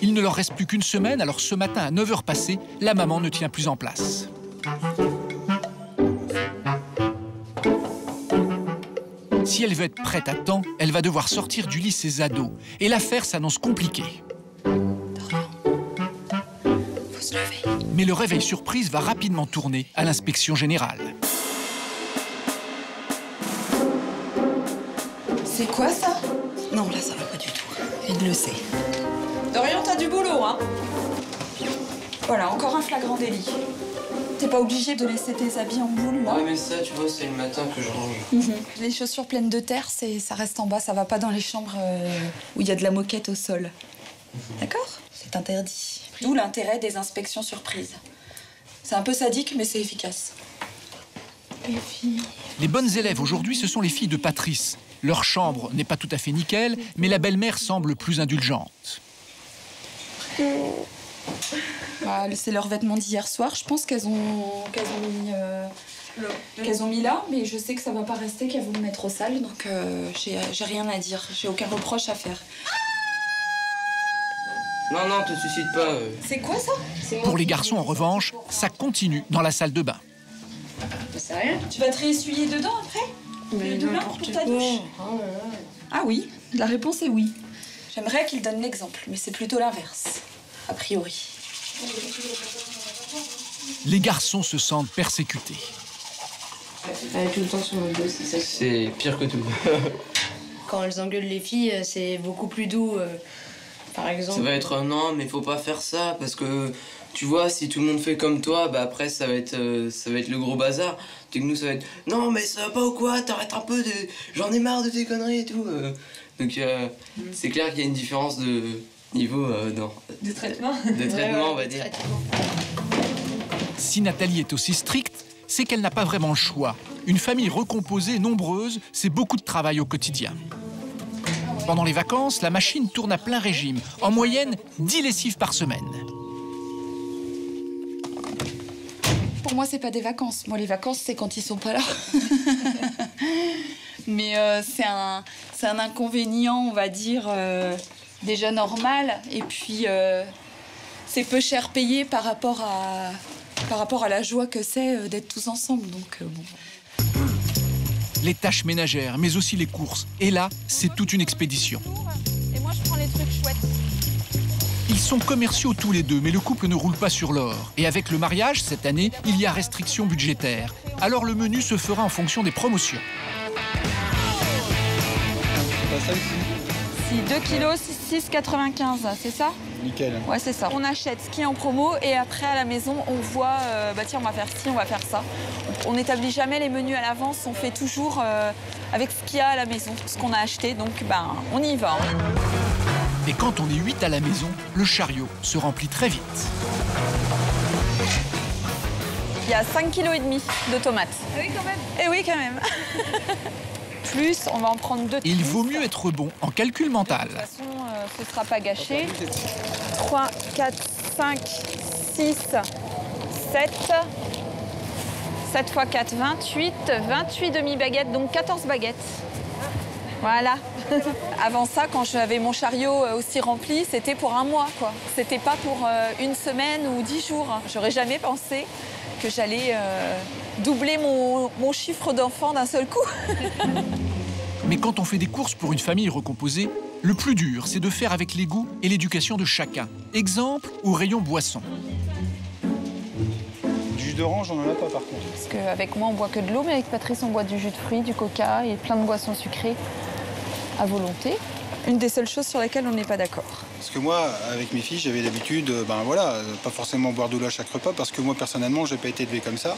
Il ne leur reste plus qu'une semaine, alors ce matin à 9h passées, la maman ne tient plus en place. Si elle veut être prête à temps, elle va devoir sortir du lit ses ados. Et l'affaire s'annonce compliquée. Mais le réveil surprise va rapidement tourner à l'inspection générale. C'est quoi ça Non, là, ça va pas du tout. Il le sait. Dorian, t'as du boulot, hein Voilà, encore un flagrant délit. T'es pas obligé de laisser tes habits en boule, là Ouais, mais ça, tu vois, c'est le matin que je range. Mhm. Les chaussures pleines de terre, c'est, ça reste en bas, ça va pas dans les chambres euh, où il y a de la moquette au sol. D'accord C'est interdit. D'où l'intérêt des inspections surprises. C'est un peu sadique, mais c'est efficace. Les filles. Les bonnes élèves aujourd'hui, ce sont les filles de Patrice. Leur chambre n'est pas tout à fait nickel, mais la belle-mère semble plus indulgente. Bah, c'est leurs vêtements d'hier soir. Je pense qu'elles ont, qu'elles ont mis, euh, qu'elles ont mis là, mais je sais que ça va pas rester, qu'elles vont le mettre au sale, donc euh, j'ai, j'ai rien à dire. J'ai aucun reproche à faire. Non, non, te suicide pas. euh. C'est quoi ça? Pour les garçons, en revanche, ça continue dans la salle de bain. Sérieux Tu vas te réessuyer dedans après? Mais de bain n'importe pour ta douche Ah oui, la réponse est oui. J'aimerais qu'il donne l'exemple, mais c'est plutôt l'inverse, a priori. Les garçons se sentent persécutés. Elle est tout le temps sur mon dos, c'est ça. C'est pire que tout. Quand elles engueulent les filles, euh, c'est beaucoup plus doux. euh, Par exemple. Ça va être un non, mais faut pas faire ça parce que tu vois, si tout le monde fait comme toi, bah après ça va être, euh, ça va être le gros bazar. Tu que nous ça va être non, mais ça va pas ou quoi T'arrêtes un peu de. J'en ai marre de tes conneries et tout. euh. Donc euh, c'est clair qu'il y a une différence de niveau euh, dans. De traitement De traitement, on va dire. Si Nathalie est aussi stricte, c'est qu'elle n'a pas vraiment le choix. Une famille recomposée, nombreuse, c'est beaucoup de travail au quotidien. Pendant les vacances, la machine tourne à plein régime. En moyenne, 10 lessives par semaine. Pour moi, c'est pas des vacances. Moi, les vacances, c'est quand ils sont pas là. Mais euh, c'est un, c'est un inconvénient, on va dire, euh, déjà normal. Et puis, euh, c'est peu cher payé par rapport à, par rapport à la joie que c'est euh, d'être tous ensemble. Donc, euh, bon. Les tâches ménagères, mais aussi les courses. Et là, c'est toute une expédition. Et moi, je prends les trucs chouettes. Sont commerciaux tous les deux, mais le couple ne roule pas sur l'or. Et avec le mariage, cette année, il y a restriction budgétaire. Alors le menu se fera en fonction des promotions. Si 2 kilos, 6,95, c'est ça? Nickel. Ouais, c'est ça. On achète ce qui est en promo et après à la maison, on voit, euh, bah tiens, on va faire ci, on va faire ça. On n'établit jamais les menus à l'avance, on fait toujours euh, avec ce qu'il y a à la maison, ce qu'on a acheté, donc ben, on y va. hein. Et quand on est 8 à la maison, le chariot se remplit très vite. Il y a 5,5 kg de tomates. Ah oui, quand même. Eh oui, quand même. Plus, on va en prendre deux. de Il vaut mieux être bon en calcul mental. De toute façon, euh, ce ne sera pas gâché. 3, 4, 5, 6, 7. 7 x 4, 28. 28 demi-baguettes, donc 14 baguettes. Voilà. Avant ça, quand j'avais mon chariot euh, aussi rempli, c'était pour un mois, quoi. C'était pas pour euh, une semaine ou dix jours. J'aurais jamais pensé que j'allais euh, doubler mon, mon chiffre d'enfants d'un seul coup. Mais quand on fait des courses pour une famille recomposée, le plus dur, c'est de faire avec les goûts et l'éducation de chacun. Exemple au rayon boisson. Du jus d'orange, on en a pas par contre. Parce qu'avec moi, on boit que de l'eau, mais avec Patrice, on boit du jus de fruits, du coca et plein de boissons sucrées à volonté. Une des seules choses sur lesquelles on n'est pas d'accord. Parce que moi, avec mes filles, j'avais l'habitude, euh, ben voilà, euh, pas forcément boire de l'eau à chaque repas, parce que moi, personnellement, j'ai pas été élevé comme ça.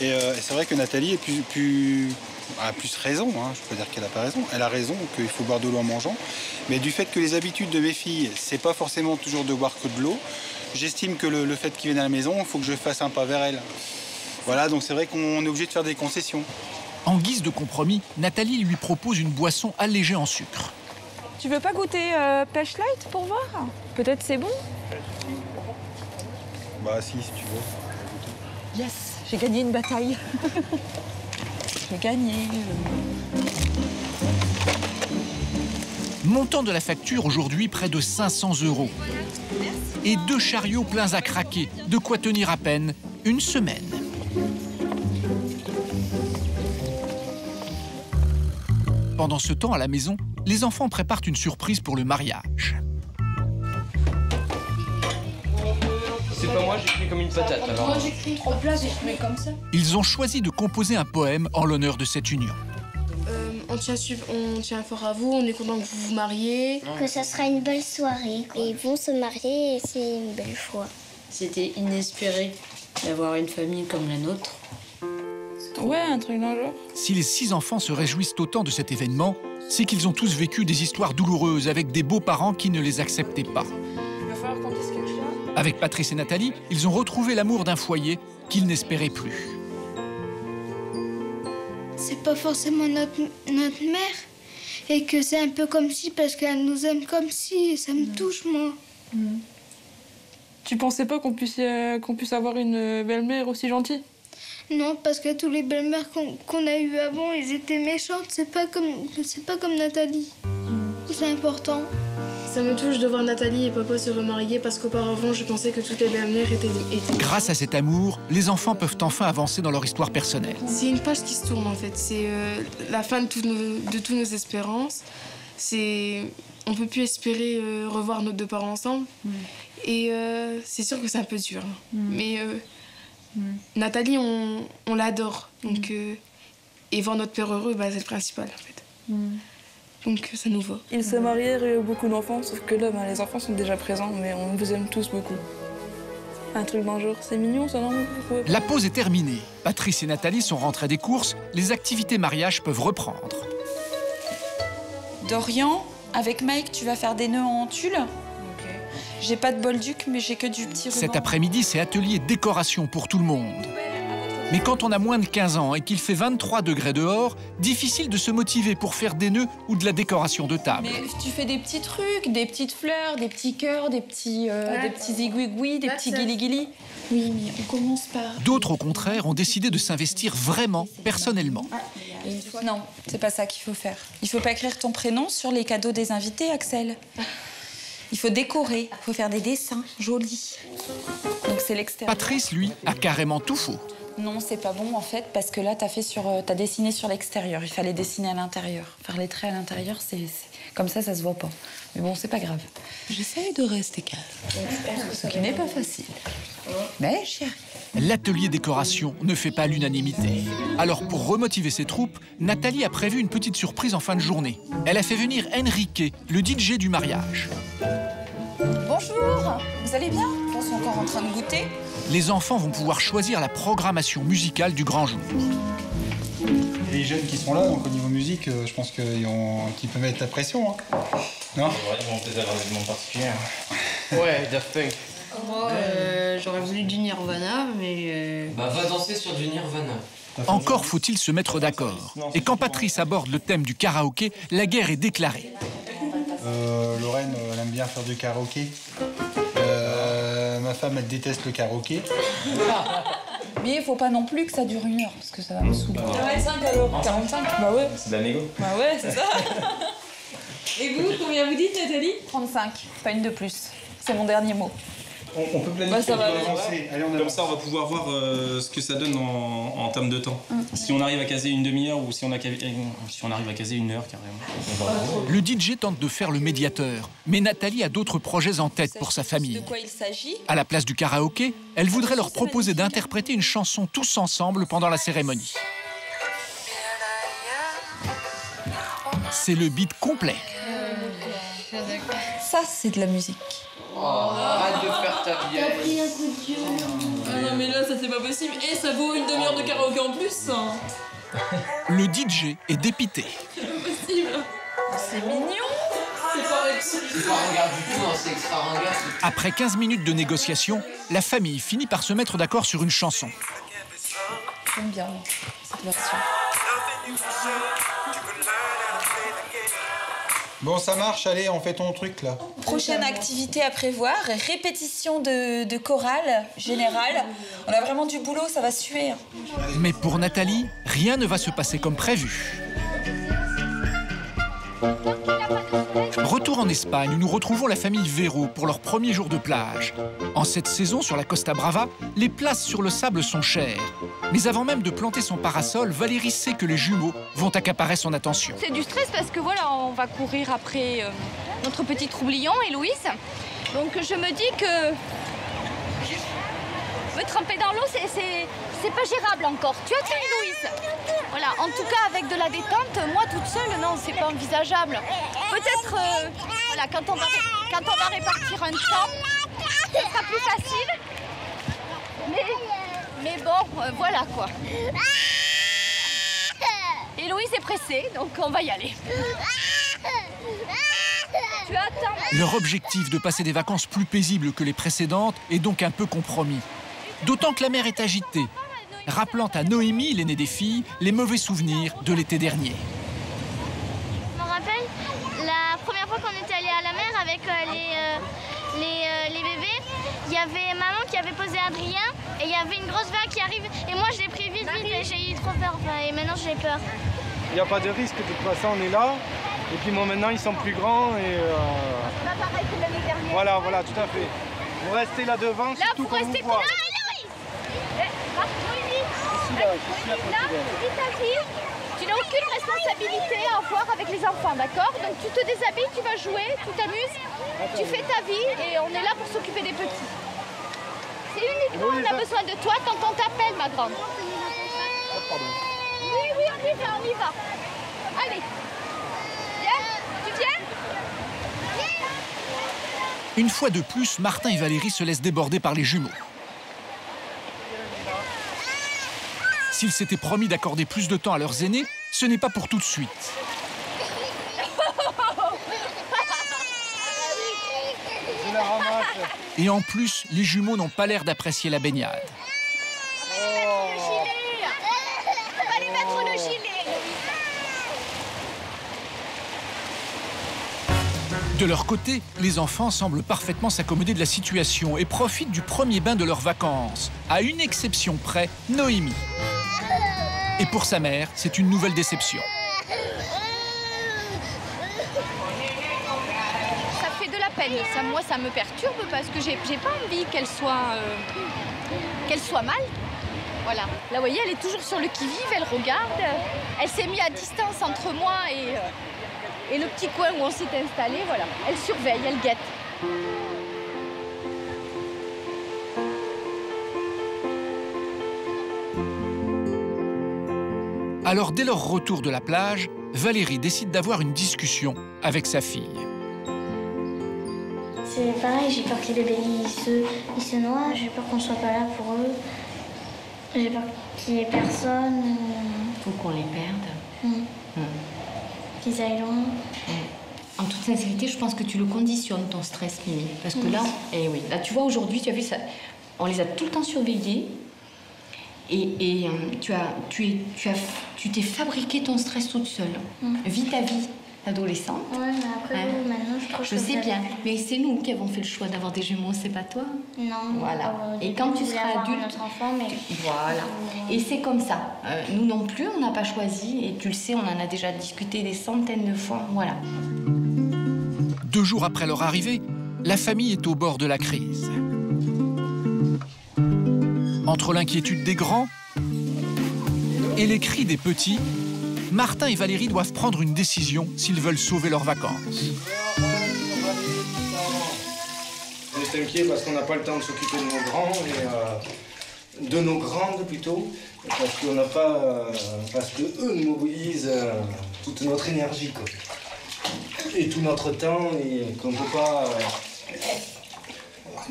Et, euh, c'est vrai que Nathalie a plus raison, hein, je peux dire qu'elle a pas raison. Elle a raison qu'il faut boire de l'eau en mangeant. Mais du fait que les habitudes de mes filles, c'est pas forcément toujours de boire que de l'eau, j'estime que le, le fait qu'ils viennent à la maison, il faut que je fasse un pas vers elles. Voilà, donc c'est vrai qu'on est obligé de faire des concessions. En guise de compromis, Nathalie lui propose une boisson allégée en sucre. Tu veux pas goûter euh, pêche light pour voir? Peut-être c'est bon? Bah si, si tu veux. Yes, j'ai gagné une bataille. j'ai gagné. Montant de la facture aujourd'hui près de 500 euros. Et deux chariots pleins à craquer, de quoi tenir à peine une semaine. Pendant ce temps, à la maison, les enfants préparent une surprise pour le mariage. C'est pas moi, j'écris comme une patate alors. Moi j'écris trop plat, je mets comme ça. Ils ont choisi de composer un poème en l'honneur de cette union. Euh, on, tient, su- on tient fort à vous, on est content que vous vous mariez. Que ça sera une belle soirée. Ils vont se marier et c'est une belle fois. C'était inespéré d'avoir une famille comme la nôtre. Ouais, un truc dans le genre. Si les six enfants se réjouissent autant de cet événement, c'est qu'ils ont tous vécu des histoires douloureuses avec des beaux-parents qui ne les acceptaient pas. Il va falloir qu'on dise quelque chose. Avec Patrice et Nathalie, ils ont retrouvé l'amour d'un foyer qu'ils n'espéraient plus. C'est pas forcément notre, notre mère. Et que c'est un peu comme si, parce qu'elle nous aime comme si, et ça me touche, moi. Tu pensais pas qu'on puisse, euh, qu'on puisse avoir une euh, belle-mère aussi gentille? Non, parce que tous les belles-mères qu'on qu'on a eues avant, ils étaient méchantes. C'est pas comme, c'est pas comme Nathalie. C'est important. Ça me touche de voir Nathalie et papa se remarier parce qu'auparavant je pensais que toutes les belles-mères étaient, étaient... Grâce à cet amour, les enfants peuvent enfin avancer dans leur histoire personnelle. C'est une page qui se tourne en fait. C'est euh, la fin de, toutes nos, de toutes nos espérances. C'est on peut plus espérer euh, revoir nos deux parents ensemble. Et euh, c'est sûr que c'est un peu dur. hein. Mais euh, Nathalie, on, on l'adore. Donc euh, et voir notre père heureux, bah, c'est le principal en fait. Donc ça nous va. Ils se marièrent et beaucoup d'enfants, sauf que là, ben, les enfants sont déjà présents, mais on vous aime tous beaucoup. Un truc d'un jour, c'est mignon ça, non La pause est terminée. Patrice et Nathalie sont rentrés des courses. Les activités mariage peuvent reprendre. Dorian, avec Mike, tu vas faire des nœuds en tulle? J'ai pas de bolduc, mais j'ai que du petit ruban. Cet après-midi, c'est atelier décoration pour tout le monde. Mais quand on a moins de 15 ans et qu'il fait 23 degrés dehors, difficile de se motiver pour faire des nœuds ou de la décoration de table. Mais tu fais des petits trucs, des petites fleurs, des petits cœurs, des petits, euh, des petits zigouigouis, des petits guili Oui, mais on commence par. D'autres, au contraire, ont décidé de s'investir vraiment, personnellement. Non, c'est pas ça qu'il faut faire. Il faut pas écrire ton prénom sur les cadeaux des invités, Axel. Il faut décorer, il faut faire des dessins jolis. Donc c'est l'extérieur. Patrice, lui, a carrément tout faux. Non, c'est pas bon en fait, parce que là, t'as fait sur, euh, t'as dessiné sur l'extérieur. Il fallait dessiner à l'intérieur. Faire les traits à l'intérieur, c'est c'est- comme ça, ça se voit pas. Mais bon, c'est pas grave. J'essaye de rester calme. Ce qui n'est pas facile. Mais arrive. L'atelier décoration ne fait pas l'unanimité. Alors, pour remotiver ses troupes, Nathalie a prévu une petite surprise en fin de journée. Elle a fait venir Enrique, le DJ du mariage. Bonjour, vous allez bien? Ils sont encore en train de goûter. Les enfants vont pouvoir choisir la programmation musicale du grand jour. Et les jeunes qui sont là, donc au niveau musique, euh, je pense qu'ils ont- qu'ils peuvent mettre la pression. hein. Non? Ils vont peut-être avoir des demandes particulières. Ouais, Daft Punk. Moi, euh, j'aurais voulu du Nirvana, mais. euh, Bah va danser sur du Nirvana. Encore faut-il se mettre d'accord. Et quand Patrice aborde le thème du karaoké, la guerre est déclarée. Euh, Lorraine, euh, elle aime bien faire du karaoké. Euh, ma femme, elle déteste le karaoké. Mais il faut pas non plus que ça dure une heure, parce que ça va me saouler. 45 alors 45 Bah ouais. C'est de la négo. Bah ouais, c'est ça. Et vous, combien vous dites, Nathalie? 35, pas une de plus. C'est mon dernier mot. On, on peut planifier. Bah, ça va on peut aller. avancer. Comme ça, on va pouvoir voir euh, ce que ça donne en, en termes de temps. Si on arrive à caser une demi-heure ou si on, a, euh, si on arrive à caser une heure carrément. Le DJ tente de faire le médiateur, mais Nathalie a d'autres projets en tête pour sa De famille. quoi il s'agit? À la place du karaoké, elle voudrait leur proposer d'interpréter une chanson tous ensemble pendant la cérémonie. C'est le beat complet. Ça, c'est de la musique. Oh, arrête de faire ta vieille. Ah non, mais là, ça c'est pas possible. Et ça vaut une demi-heure de karaoké en plus. hein. Le DJ est dépité. C'est pas possible. C'est mignon. Hein, Après 15 minutes de négociation, la famille finit par se mettre d'accord sur une chanson. J'aime bien cette version. Bon, ça marche, allez, on fait ton truc là. Prochaine activité à prévoir, répétition de, de chorale générale. On a vraiment du boulot, ça va suer. hein. Mais pour Nathalie, rien ne va se passer comme prévu. Retour en Espagne nous retrouvons la famille Véro pour leur premier jour de plage. En cette saison sur la Costa Brava, les places sur le sable sont chères. Mais avant même de planter son parasol, Valérie sait que les jumeaux vont accaparer son attention. C'est du stress parce que voilà, on va courir après euh, notre petit troublion, Héloïse. Donc je me dis que me tremper dans l'eau, c'est- pas gérable encore. Tu as tiens, Héloïse? Voilà, en tout cas avec de la détente, moi toute seule, non, c'est pas envisageable. Peut-être, euh, voilà, quand on, va, répartir un temps, ce sera plus facile. Mais, mais bon, euh, voilà quoi. Héloïse est pressée, donc on va y aller. Leur objectif de passer des vacances plus paisibles que les précédentes est donc un peu compromis. D'autant que la mer est agitée, rappelant à Noémie, l'aînée des filles, les mauvais souvenirs de l'été dernier. Je me rappelle la première fois qu'on était allé à la mer avec euh, les, euh, les, euh, les bébés, il y avait maman qui avait posé Adrien et il y avait une grosse vague qui arrive et moi je l'ai pris vite vite et j'ai eu trop peur enfin, et maintenant j'ai peur. Il n'y a pas de risque, de toute façon on est là. Et puis bon, maintenant ils sont plus grands et euh, Pas pareil que l'année dernière. voilà, voilà, tout à fait. Vous restez là devant, Là, surtout vous vous restez voit. Tu dis ta vie. Tu n'as aucune responsabilité à avoir avec les enfants, d'accord? Donc tu te déshabilles, tu vas jouer, tu t'amuses, tu fais ta vie et on est là pour s'occuper des petits. C'est uniquement on a besoin de toi quand on t'appelle, ma grande. Oui, oui, on y va, on y va. Allez. Viens, tu viens? Une fois de plus, Martin et Valérie se laissent déborder par les jumeaux. S'ils s'étaient promis d'accorder plus de temps à leurs aînés, ce n'est pas pour tout de suite. Et en plus, les jumeaux n'ont pas l'air d'apprécier la baignade. De leur côté, les enfants semblent parfaitement s'accommoder de la situation et profitent du premier bain de leurs vacances. À une exception près, Noémie. Et pour sa mère, c'est une nouvelle déception. Ça fait de la peine. Moi, ça me perturbe parce que j'ai j'ai pas envie qu'elle soit, euh, qu'elle soit mal. Voilà. Là, vous voyez, elle est toujours sur le qui-vive, elle regarde. Elle s'est mise à distance entre moi et, euh, et le petit coin où on s'est installé. Voilà. Elle surveille, elle guette. Alors, dès leur retour de la plage, Valérie décide d'avoir une discussion avec sa fille. C'est pareil, j'ai peur que les bébés ils se, ils se noient, j'ai peur qu'on soit pas là pour eux. J'ai peur qu'il n'y ait personne, Faut qu'on les perde. euh, Hmm. qu'ils aillent loin. En toute sincérité, je pense que tu le conditionnes ton stress, Mimi. Parce que Mhm. là, eh oui, là, tu vois, aujourd'hui, tu as vu ça. On les a tout le temps surveillés. Et, et, euh, tu as, tu es, tu as, tu t'es fabriqué ton stress toute seule. Vis ta vie d'adolescente. Ouais, mais après, Hein vous, maintenant, je trouve Je que sais bien, avez- mais c'est nous qui avons fait le choix d'avoir des jumeaux, c'est pas toi. Non. Voilà. euh, Et quand tu seras adulte, notre enfant, mais... Voilà. Et c'est comme ça. Euh, nous non plus, on n'a pas choisi. Et tu le sais, on en a déjà discuté des centaines de fois. Voilà. Deux jours après leur arrivée, la famille est au bord de la crise. Entre l'inquiétude des grands et les cris des petits, Martin et Valérie doivent prendre une décision s'ils veulent sauver leurs vacances. On est inquiet parce qu'on n'a pas le temps de s'occuper de nos grands et euh, de nos grandes plutôt, parce qu'on n'a pas, euh, parce que eux nous mobilisent euh, toute notre énergie quoi. et tout notre temps et qu'on peut pas.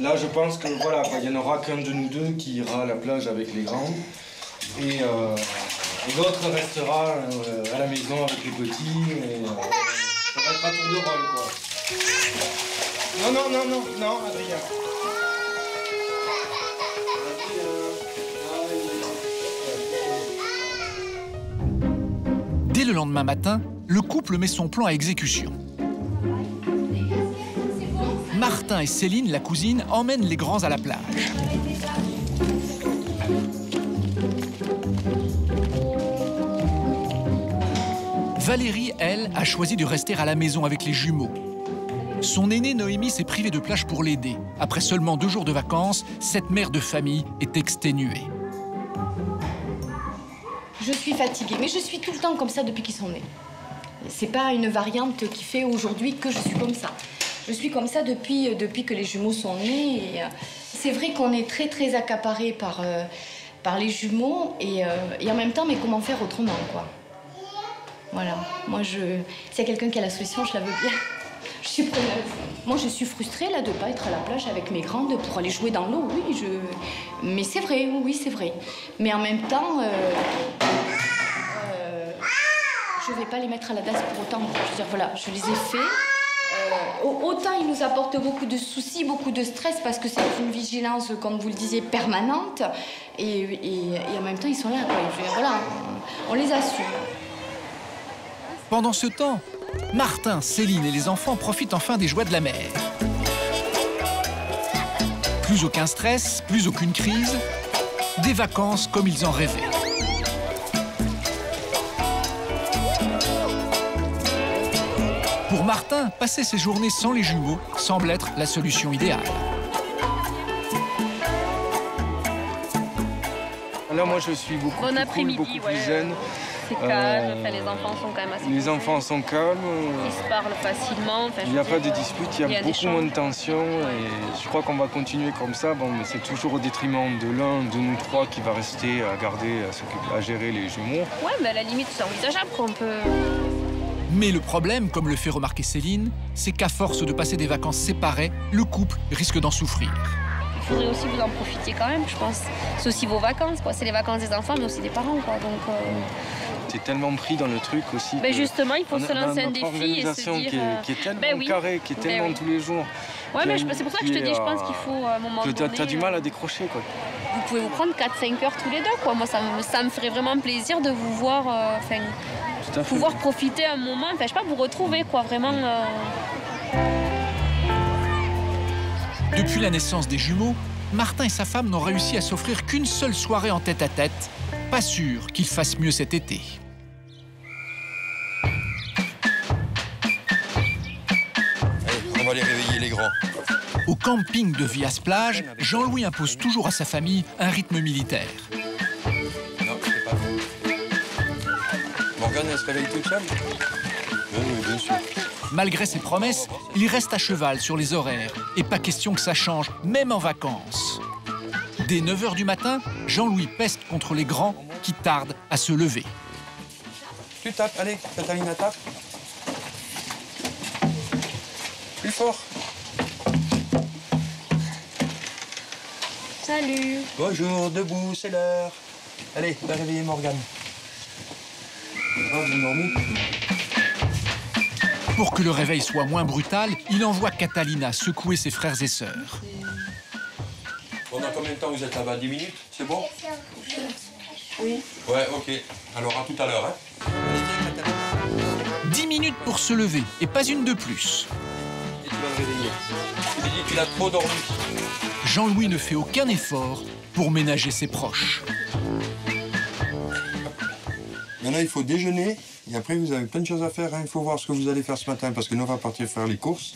Là, je pense que voilà, il n'y en aura qu'un de nous deux qui ira à la plage avec les grands et euh, l'autre restera euh, à la maison avec les petits. Et, euh, ça va être un tour de rôle quoi. Non, non, non, non, non, Adrien. Dès le lendemain matin, le couple met son plan à exécution. Martin et Céline, la cousine, emmènent les grands à la plage. Valérie, elle, a choisi de rester à la maison avec les jumeaux. Son aînée Noémie s'est privée de plage pour l'aider. Après seulement deux jours de vacances, cette mère de famille est exténuée. Je suis fatiguée, mais je suis tout le temps comme ça depuis qu'ils sont nés. C'est pas une variante qui fait aujourd'hui que je suis comme ça. Je suis comme ça depuis, depuis que les jumeaux sont nés. euh, c'est vrai qu'on est très très accaparé par, euh, par les jumeaux et, euh, en même temps, mais comment faire autrement quoi Voilà. Moi, je, s'il y a quelqu'un qui a la solution, je la veux bien. Je suis preneuse. Moi, je suis frustrée là de pas être à la plage avec mes grandes pour aller jouer dans l'eau. Oui, je. Mais c'est vrai, oui, c'est vrai. Mais en même temps, euh, euh, je vais pas les mettre à la DAS pour autant. Je veux dire, voilà, je les ai faits. Euh, au- autant ils nous apportent beaucoup de soucis, beaucoup de stress parce que c'est une vigilance, comme vous le disiez, permanente. Et, en même temps, ils sont là. Voilà, on les assume. Pendant ce temps, Martin, Céline et les enfants profitent enfin des joies de la mer. Plus aucun stress, plus aucune crise, des vacances comme ils en rêvaient. Martin, passer ses journées sans les jumeaux semble être la solution idéale. Là, moi, je suis beaucoup Bon plus cool, après-midi, beaucoup ouais. plus zen. C'est Euh, calme, enfin, les enfants sont quand même assez Les enfants sont calmes. Ils se parlent facilement. enfin, Il n'y a pas de dispute, il y a, beaucoup moins de tension et je crois qu'on va continuer comme ça. Bon, mais c'est toujours au détriment de l'un de nous trois qui va rester à garder, à, s'occuper- à gérer les jumeaux. Ouais, mais à la limite, c'est envisageable qu'on peut. Mais le problème, comme le fait remarquer Céline, c'est qu'à force de passer des vacances séparées, le couple risque d'en souffrir. Il faudrait aussi vous en profiter quand même, je pense. C'est aussi vos vacances, quoi. C'est les vacances des enfants, mais aussi des parents, quoi. Donc, euh, T'es tellement pris dans le truc aussi. Ben que justement, il faut on se lancer un défi et se organisation dire, qui est, euh, qui est tellement ben oui. carrée, qui est Ben tellement oui. tous les jours. Ouais, mais c'est pour ça que je te dis, je pense euh, qu'il faut, à un moment que donné, T'as du mal à décrocher, quoi. vous pouvez vous prendre 4-5 heures tous les deux, quoi. Moi, ça me, ça me ferait vraiment plaisir de vous voir, euh, Tout à fait. pouvoir profiter un moment, enfin, je sais pas, vous retrouver, quoi, vraiment. euh, Depuis la naissance des jumeaux, Martin et sa femme n'ont réussi à s'offrir qu'une seule soirée en tête-à-tête. Pas sûr qu'ils fassent mieux cet été. Allez, on va aller réveiller les grands. Au camping de Vias-Plage, Jean-Louis impose toujours à sa famille un rythme militaire. Morgane, elle se réveille toute seule Oui, oui, bien sûr. Malgré ses promesses, il reste à cheval sur les horaires. Et pas question que ça change, même en vacances. Dès 9h du matin, Jean-Louis peste contre les grands qui tardent à se lever. Tu tapes, allez, Catalina tape. Plus fort. Salut Bonjour, debout, c'est l'heure. Allez, va réveiller Morgane. Pour que le réveil soit moins brutal, il envoie Catalina secouer ses frères et sœurs. On a combien de temps vous êtes là-bas? 10 minutes? C'est bon? Oui. Ouais, ok. Alors à tout à l'heure, hein. Allez, viens, Catalina. 10 minutes pour se lever et pas une de plus. Et tu vas réveiller. Dis trop dormi. Jean-Louis ne fait aucun effort pour ménager ses proches. Maintenant, il faut déjeuner. Et après, vous avez plein de choses à faire. hein. Il faut voir ce que vous allez faire ce matin parce que nous, on va partir faire les courses.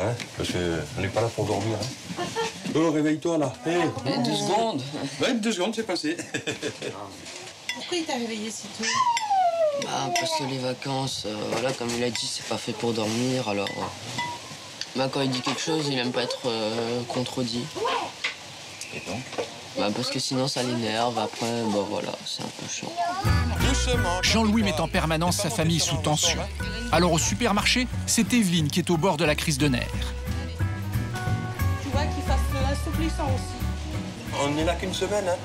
Hein parce qu'on n'est pas là pour dormir. Hein. Oh, réveille-toi là. Hé. Mais deux secondes. Ouais, deux secondes, c'est passé. Pourquoi il t'a réveillé si tôt? Bah, parce que les vacances, euh, voilà, comme il a dit, c'est pas fait pour dormir, alors. euh, bah, quand il dit quelque chose, il aime pas être euh, contredit. Et donc? Bah, parce que sinon ça l'énerve, après, bah voilà, c'est un peu chiant. Jean-Louis met en permanence sa famille sous tension. Alors au supermarché, c'est Evelyne qui est au bord de la crise de nerfs. Tu vois qu'il fasse euh, assouplissant aussi. On n'est là qu'une semaine, hein.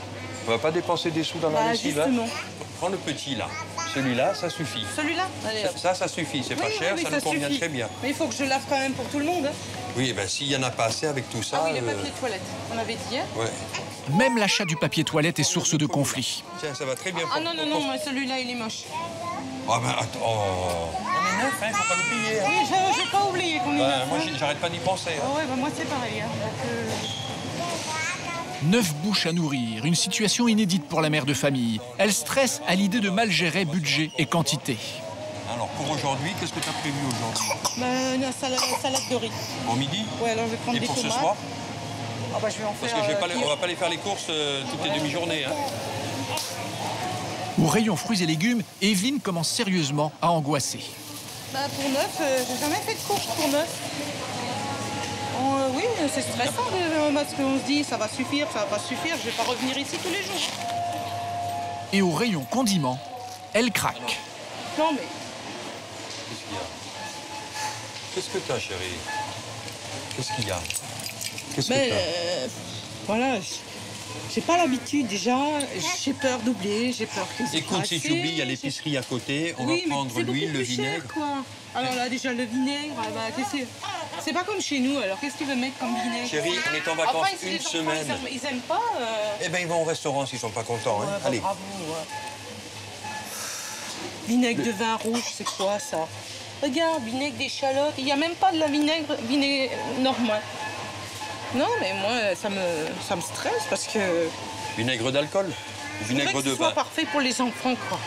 On va pas dépenser des sous dans la Bah, lessive. hein. Prends le petit là. Celui-là, ça suffit. Celui-là. Ça, ça suffit. C'est pas Oui, cher, oui, ça, ça nous convient suffit. très bien. Mais il faut que je lave quand même pour tout le monde. hein. Oui, ben s'il y en a pas assez avec tout ça. ah oui, les euh, papiers de toilette, on avait dit. Hein Ouais. Même l'achat du papier toilette est source de conflits. Tiens, ça va très bien. ah pour- non, non, pour- non, celui-là, il est moche. Ah ben attends. On est neuf, hein, faut pas l'oublier. hein. Oui, je n'ai pas oublié qu'on est neuf, moi, hein. j'arrête pas d'y penser. hein. Ah ouais, bah, moi, c'est pareil. hein. Donc, euh, Neuf bouches à nourrir, une situation inédite pour la mère de famille. Elle stresse à l'idée de mal gérer budget et quantité. Alors, pour aujourd'hui, qu'est-ce que tu as prévu aujourd'hui Ben, une salade, salade de riz. Au midi Ouais, alors je vais prendre Et des pour ce soir Ah bah, je vais en Parce faire. que je vais pas euh, on va pas aller faire les courses euh, toutes les demi-journées. hein. Au rayon fruits et légumes, Evelyne commence sérieusement à angoisser. Bah, pour neuf, euh, j'ai jamais fait de course pour neuf. Oh, euh, oui, c'est stressant de- parce qu'on se dit ça va suffire, ça va pas suffire, je vais pas revenir ici tous les jours. Et au rayon condiments, elle craque. Non mais Qu'est-ce qu'il y a? Qu'est-ce que tu as, chérie? Qu'est-ce qu'il y a? Qu'est-ce que Mais t'as? euh, voilà, j'ai pas l'habitude déjà, j'ai peur d'oublier, j'ai peur que Écoute, si tu oublies, il y a l'épicerie à côté, on Oui, va prendre l'huile, le plus cher, vinaigre. quoi. Alors là, déjà le vinaigre, ah bah, qu'est-ce que- c'est? Pas comme chez nous. Alors qu'est-ce que tu veux mettre comme vinaigre? Chérie, on est en vacances si une enfants, semaine. Ils aiment, ils aiment pas. euh, Eh ben, ils vont au restaurant s'ils sont pas contents. hein. bah, Allez. bravo, ouais. Vinaigre de vin rouge, c'est quoi ça Regarde, vinaigre d'échalote. Il n'y a même pas de la vinaigre, vinaigre normal. Non, mais moi, ça me, ça me stresse parce que. Vinaigre d'alcool Vinaigre de soit vin parfait pour les enfants, quoi.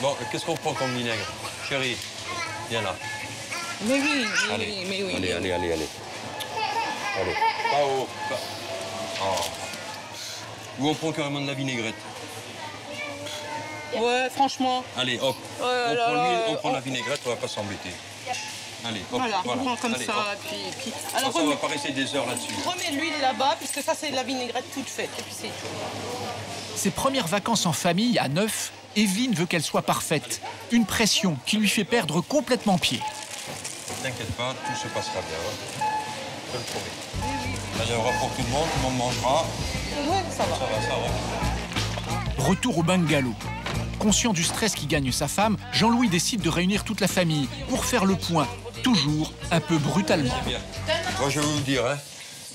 Bon, qu'est-ce qu'on prend comme vinaigre Chérie, viens là. Mais oui, mais Allez, oui, mais oui. allez, allez, allez, allez. Allez, pas haut. pas- Oh. Ou on prend carrément de la vinaigrette. Ouais, franchement. Allez, hop. Oh on là prend là, on prend la vinaigrette, on va pas s'embêter. Allez, hop. Voilà, on prend comme Allez, ça. Puis, puis- Alors, ça, on va pas rester des heures là-dessus. remets l'huile là-bas, puisque ça, c'est de la vinaigrette toute faite. Et puis c'est tout. Ses premières vacances en famille, à neuf, Evelyne veut qu'elle soit parfaite. Une pression qui lui fait perdre complètement pied. T'inquiète pas, tout se passera bien. hein. Je le promets. Là, il y aura pour tout le monde, tout le monde mangera. Ouais, ça va. Ça va, ça va. Retour au bungalow. Conscient du stress qui gagne sa femme, Jean-Louis décide de réunir toute la famille pour faire le point, toujours un peu brutalement. Moi, je vais vous le dire, hein.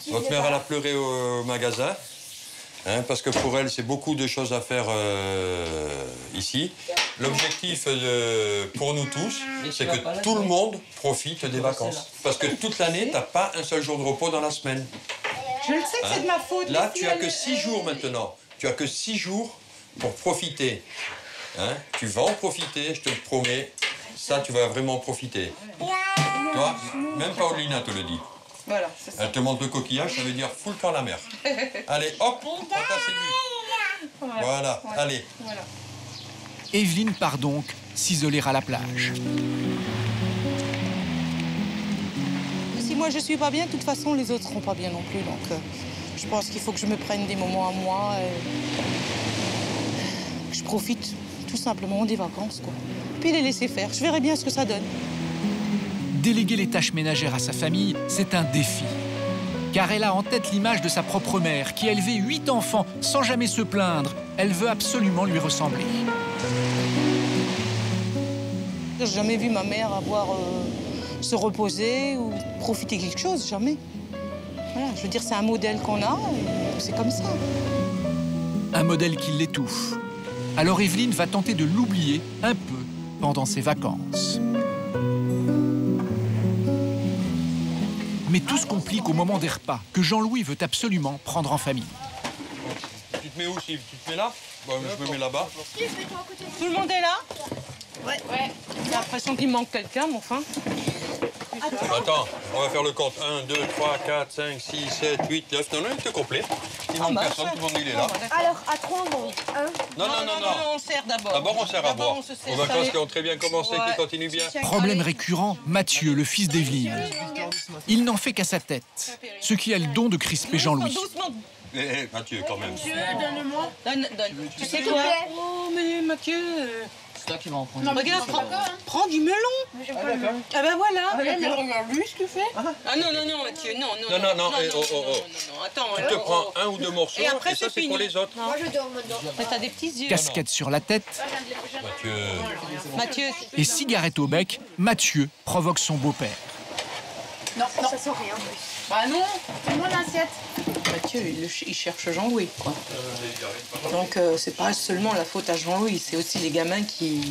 votre mère, elle a pleuré au magasin. hein, parce que pour elle, c'est beaucoup de choses à faire euh, ici. L'objectif euh, pour nous tous, c'est que tout le monde profite des vacances. Parce que toute l'année, tu n'as pas un seul jour de repos dans la semaine. Je le sais que Hein c'est de ma faute. Là, les tu as que six jours maintenant. Tu as que six jours pour profiter. Hein tu vas en profiter, je te le promets. Ça, tu vas vraiment profiter. Toi, même Paulina te le dit. Voilà, c'est ça. Elle te montre le coquillage, ça veut dire full camp la mer. Allez, hop, on t'a séduit. Voilà, allez. Voilà. Evelyne part donc s'isoler à la plage. Si moi je suis pas bien, de toute façon les autres seront pas bien non plus. Donc euh, je pense qu'il faut que je me prenne des moments à moi. et que je profite tout simplement des vacances. Quoi. Puis les laisser faire. Je verrai bien ce que ça donne. Déléguer les tâches ménagères à sa famille, c'est un défi. Car elle a en tête l'image de sa propre mère, qui a élevé huit enfants sans jamais se plaindre. Elle veut absolument lui ressembler. J'ai jamais vu ma mère avoir euh, se reposer ou profiter quelque chose, jamais. Voilà, je veux dire, c'est un modèle qu'on a, c'est comme ça. Un modèle qui l'étouffe. Alors Evelyne va tenter de l'oublier un peu pendant ses vacances. Mais tout se complique au moment des repas que Jean-Louis veut absolument prendre en famille. Tu te mets où, Steve Tu te mets là? Bon, Je me mets là-bas. Tout le monde est là? Ouais. ouais. J'ai l'impression qu'il manque quelqu'un, mais enfin. Attends, on va faire le compte. 1, 2, 3, 4, 5, 6, 7, 8, 9. Non, non, il est complet. Il manque personne, tout le monde il est là. Alors, à trois, bon. Un. Non, non, non, non. on sert d'abord. D'abord, on sert à D'abord, boire. on. Aux vacances qui ont très bien commencé, Ouais. qui continuent bien. Problème récurrent, Mathieu, le fils d'Evelyne. Il n'en fait qu'à sa tête, ce qui a le don de crisper Jean-Louis. Eh, eh, Mathieu, quand même. Mathieu, donne-moi. Donne, donne. Tu sais te quoi. Oh, mais Mathieu. C'est toi qui vas en prendre. Non, regarde, prends, prends du melon. Ah, d'accord. Ah ben voilà. Ah, d'accord. mais regarde lui ce qu'il fait. Ah non, non, non, Mathieu, non, non. Non, non, non, eh, oh, oh, oh. non, attends. Tu hein. te prends un ou deux morceaux Et après, ça, c'est pour les autres. Moi, je dors maintenant. T'as des petits yeux. Casquette sur la tête Mathieu. Mathieu. et cigarette au bec, Mathieu provoque son beau-père. Non, non. Ça sent rien. Bah non. C'est moi l'assiette. Mathieu, il, cherche Jean-Louis. Donc, euh, c'est pas seulement la faute à Jean-Louis, c'est aussi les gamins qui,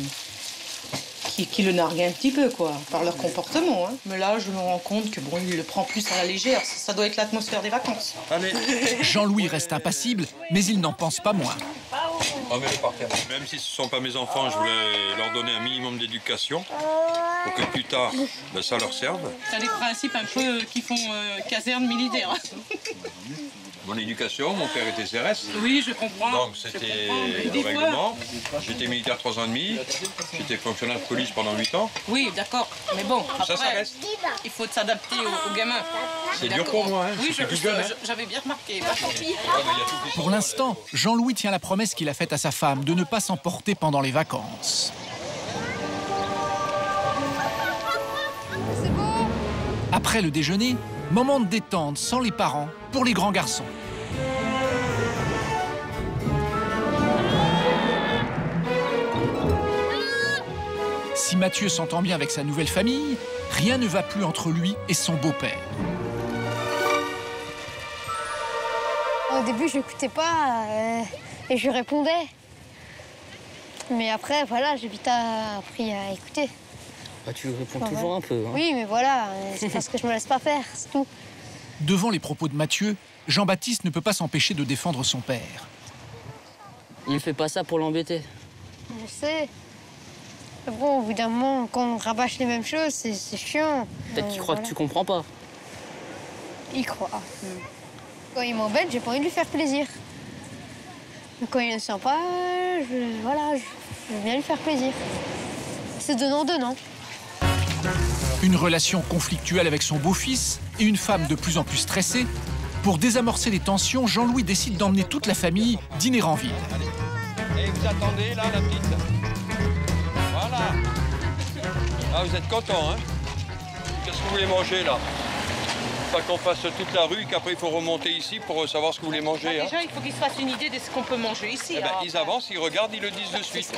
qui, qui le narguent un petit peu, quoi, par leur comportement. hein. Mais là, je me rends compte que bon, il le prend plus à la légère. Ça, ça doit être l'atmosphère des vacances. Allez. Jean-Louis reste impassible, mais il n'en pense pas moins. Même si ce ne sont pas mes enfants, je voulais leur donner un minimum d'éducation pour que plus tard, ben, ça leur serve. C'est des principes un peu qui font euh, caserne militaire. Mon éducation, mon père était CRS. Oui, je comprends. Donc c'était le règlement. J'étais militaire trois ans et demi. J'étais fonctionnaire de police pendant 8 ans. Oui, d'accord. Mais bon, Ça, ça après, reste. il faut s'adapter aux, aux gamins. C'est dur pour moi, hein. Oui, hein. j'avais bien remarqué. Bah. Pour l'instant, Jean-Louis tient la promesse qu'il a faite à sa femme de ne pas s'emporter pendant les vacances. Après le déjeuner, moment de détente sans les parents pour les grands garçons. Si Mathieu s'entend bien avec sa nouvelle famille, rien ne va plus entre lui et son beau-père. Au début, je n'écoutais pas euh, et je répondais. Mais après, voilà, j'ai vite appris à écouter. Bah, tu réponds Enfin, toujours un peu. Hein. Oui, mais voilà, euh, c'est parce que je me laisse pas faire, c'est tout. Devant les propos de Mathieu, Jean-Baptiste ne peut pas s'empêcher de défendre son père. Il fait pas ça pour l'embêter. Je sais. Mais bon, au bout d'un moment, quand on rabâche les mêmes choses, c'est c'est chiant. Peut-être Euh, qu'il croit voilà. que tu comprends pas. Il croit. Quand il m'embête, j'ai pas envie de lui faire plaisir. Mais quand il ne sent pas, je, voilà, je, je veux bien lui faire plaisir. C'est donnant-donnant. Une relation conflictuelle avec son beau-fils et une femme de plus en plus stressée. Pour désamorcer les tensions, Jean-Louis décide d'emmener toute la famille dîner en ville. Voilà. Ah, vous êtes content, hein? Qu'est-ce que vous voulez manger là? Pas qu'on fasse toute la rue, qu'après il faut remonter ici pour savoir ce que vous voulez manger. Hein Déjà, il faut qu'ils se fassent une idée de ce qu'on peut manger ici. Eh ben, ils avancent, ils regardent, ils le disent de suite.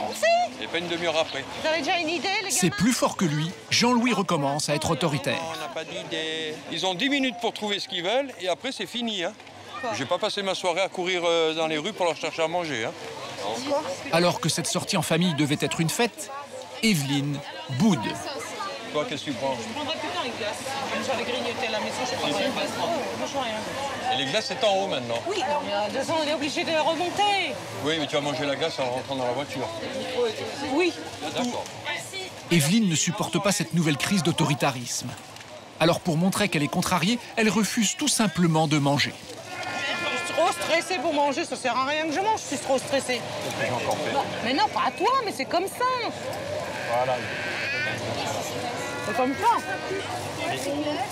Et pas une demi-heure après. Vous avez déjà une idée, les C'est plus fort que lui, Jean-Louis recommence à être autoritaire. On n'a pas d'idée. Ils ont 10 minutes pour trouver ce qu'ils veulent et après c'est fini. Hein. Je vais pas passer ma soirée à courir euh, dans les rues pour leur chercher à manger. Hein. Alors que cette sortie en famille devait être une fête, Evelyne boude. Qu'est-ce que tu prends Je prendrais plutôt les glaces. Comme j'avais grignoté à la maison, je prendrais les glaces. Oh, moi, je vois rien. Et les glaces, c'est en haut maintenant. Oui, non, mais à deux ans, on est obligé de remonter. Oui, mais tu vas manger la glace en rentrant dans la voiture. Oui. D'accord. Evelyne ne supporte pas cette nouvelle crise d'autoritarisme. Alors pour montrer qu'elle est contrariée, elle refuse tout simplement de manger. Je suis trop stressée pour manger, ça sert à rien que je mange, je suis trop stressée. Qu'est-ce que j'ai encore fait Mais non, pas à toi, mais c'est comme ça. Voilà. C'est comme ça.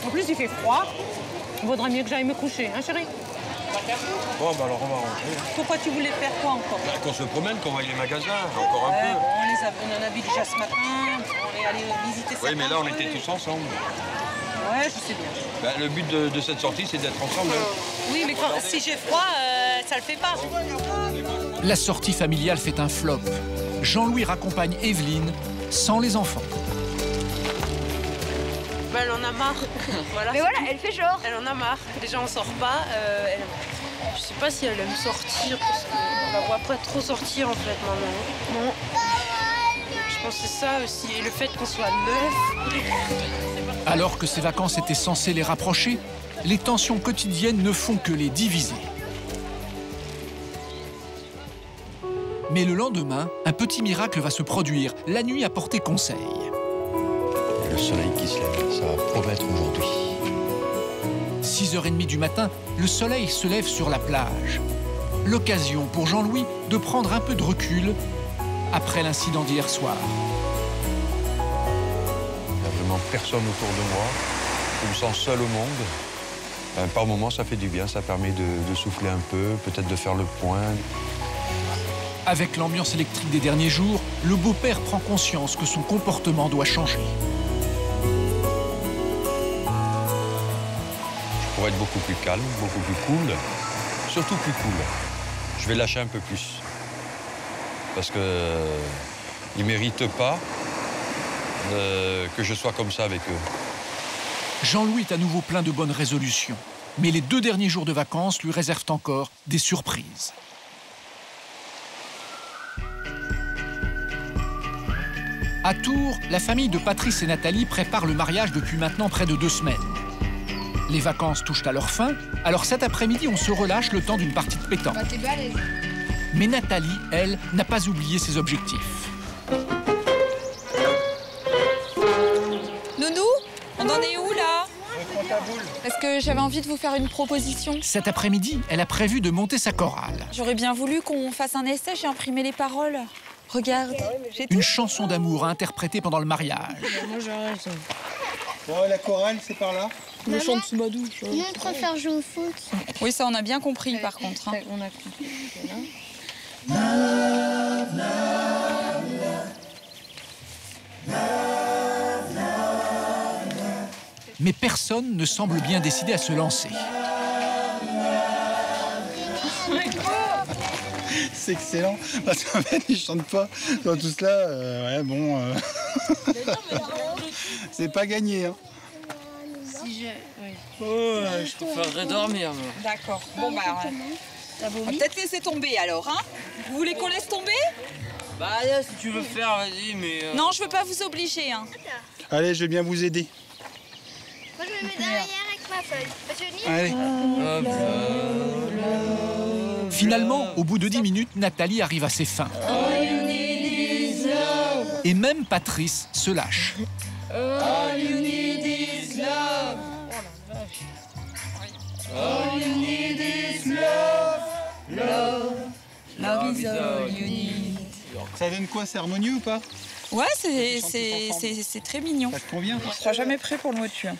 En plus, il fait froid. Il vaudrait mieux que j'aille me coucher, hein chérie Bon, bah alors on va rentrer. Pourquoi tu voulais faire quoi encore Bah, qu'on se promène, qu'on voie les magasins, encore un Ouais, peu. bon, on, les a, on en a vu déjà ce matin, on est allé visiter Oui, mais là, on était tous ensemble. Ouais, je sais bien. Bah, le but de, de cette sortie, c'est d'être ensemble. hein. Oui, mais quand- si j'ai froid, euh, ça le fait pas. La sortie familiale fait un flop. Jean-Louis raccompagne Evelyne sans les enfants. Bah, elle en a marre. voilà, Mais voilà, tout. elle fait genre. Elle en a marre. Déjà, on sort pas. euh, elle- Je sais pas si elle aime sortir parce qu'on la voit pas trop sortir en fait maintenant. Non. Je pense que c'est ça aussi. Et le fait qu'on soit neuf. Alors que ces vacances étaient censées les rapprocher, les tensions quotidiennes ne font que les diviser. Mais le lendemain, un petit miracle va se produire. La nuit a porté conseil. Le soleil qui se lève, ça va promettre aujourd'hui. 6h30 du matin, le soleil se lève sur la plage. L'occasion pour Jean-Louis de prendre un peu de recul après l'incident d'hier soir. Il n'y a vraiment personne autour de moi. Je me sens seul au monde. Ben, par moments, ça fait du bien, ça permet de, de souffler un peu, peut-être de faire le point. Avec l'ambiance électrique des derniers jours, le beau-père prend conscience que son comportement doit changer. Être beaucoup plus calme, beaucoup plus cool, surtout plus cool. Je vais lâcher un peu plus. Parce que euh, ils méritent pas euh, que je sois comme ça avec eux. Jean-Louis est à nouveau plein de bonnes résolutions. Mais les deux derniers jours de vacances lui réservent encore des surprises. À Tours, la famille de Patrice et Nathalie prépare le mariage depuis maintenant près de deux semaines. Les vacances touchent à leur fin, alors cet après-midi, on se relâche le temps d'une partie de pétanque. Bah. Mais Nathalie, elle, n'a pas oublié ses objectifs. Nounou, on en est où là? Parce que j'avais envie de vous faire une proposition? Cet après-midi, elle a prévu de monter sa chorale. J'aurais bien voulu qu'on fasse un essai, j'ai imprimé les paroles. Regarde, j'ai Une chanson d'amour interprétée pendant le mariage. Moi j'arrête. Bon, la chorale, c'est par là Le chant de sous ma douche. Nous on préfère jouer au foot. Oui, ça on a bien compris par contre. hein. On a compris. Mais personne ne semble bien décidé à se lancer. C'est excellent. Parce qu'en fait, ils chantent pas dans tout cela. euh, ouais, bon. euh, c'est pas gagné. Hein. Si je. Ouais, je préférerais dormir. D'accord. Bon bah, on va peut-être laisser tomber alors, hein Vous voulez qu'on laisse tomber? Bah, là, si tu veux faire, vas-y, mais. euh, Non, je veux pas vous obliger, hein. Allez, je vais bien vous aider. Moi je me mets derrière avec ma feuille. Je Allez. hop, Finalement, au bout de 10 minutes, Nathalie arrive à ses fins. Et même Patrice se lâche. All you need is All you need is love. Love. Love is all you need. Ça donne quoi C'est harmonieux ou pas Ouais, c'est- c'est c'est- c'est très mignon. Ça te convient On sera jamais prêt pour le motu. hein.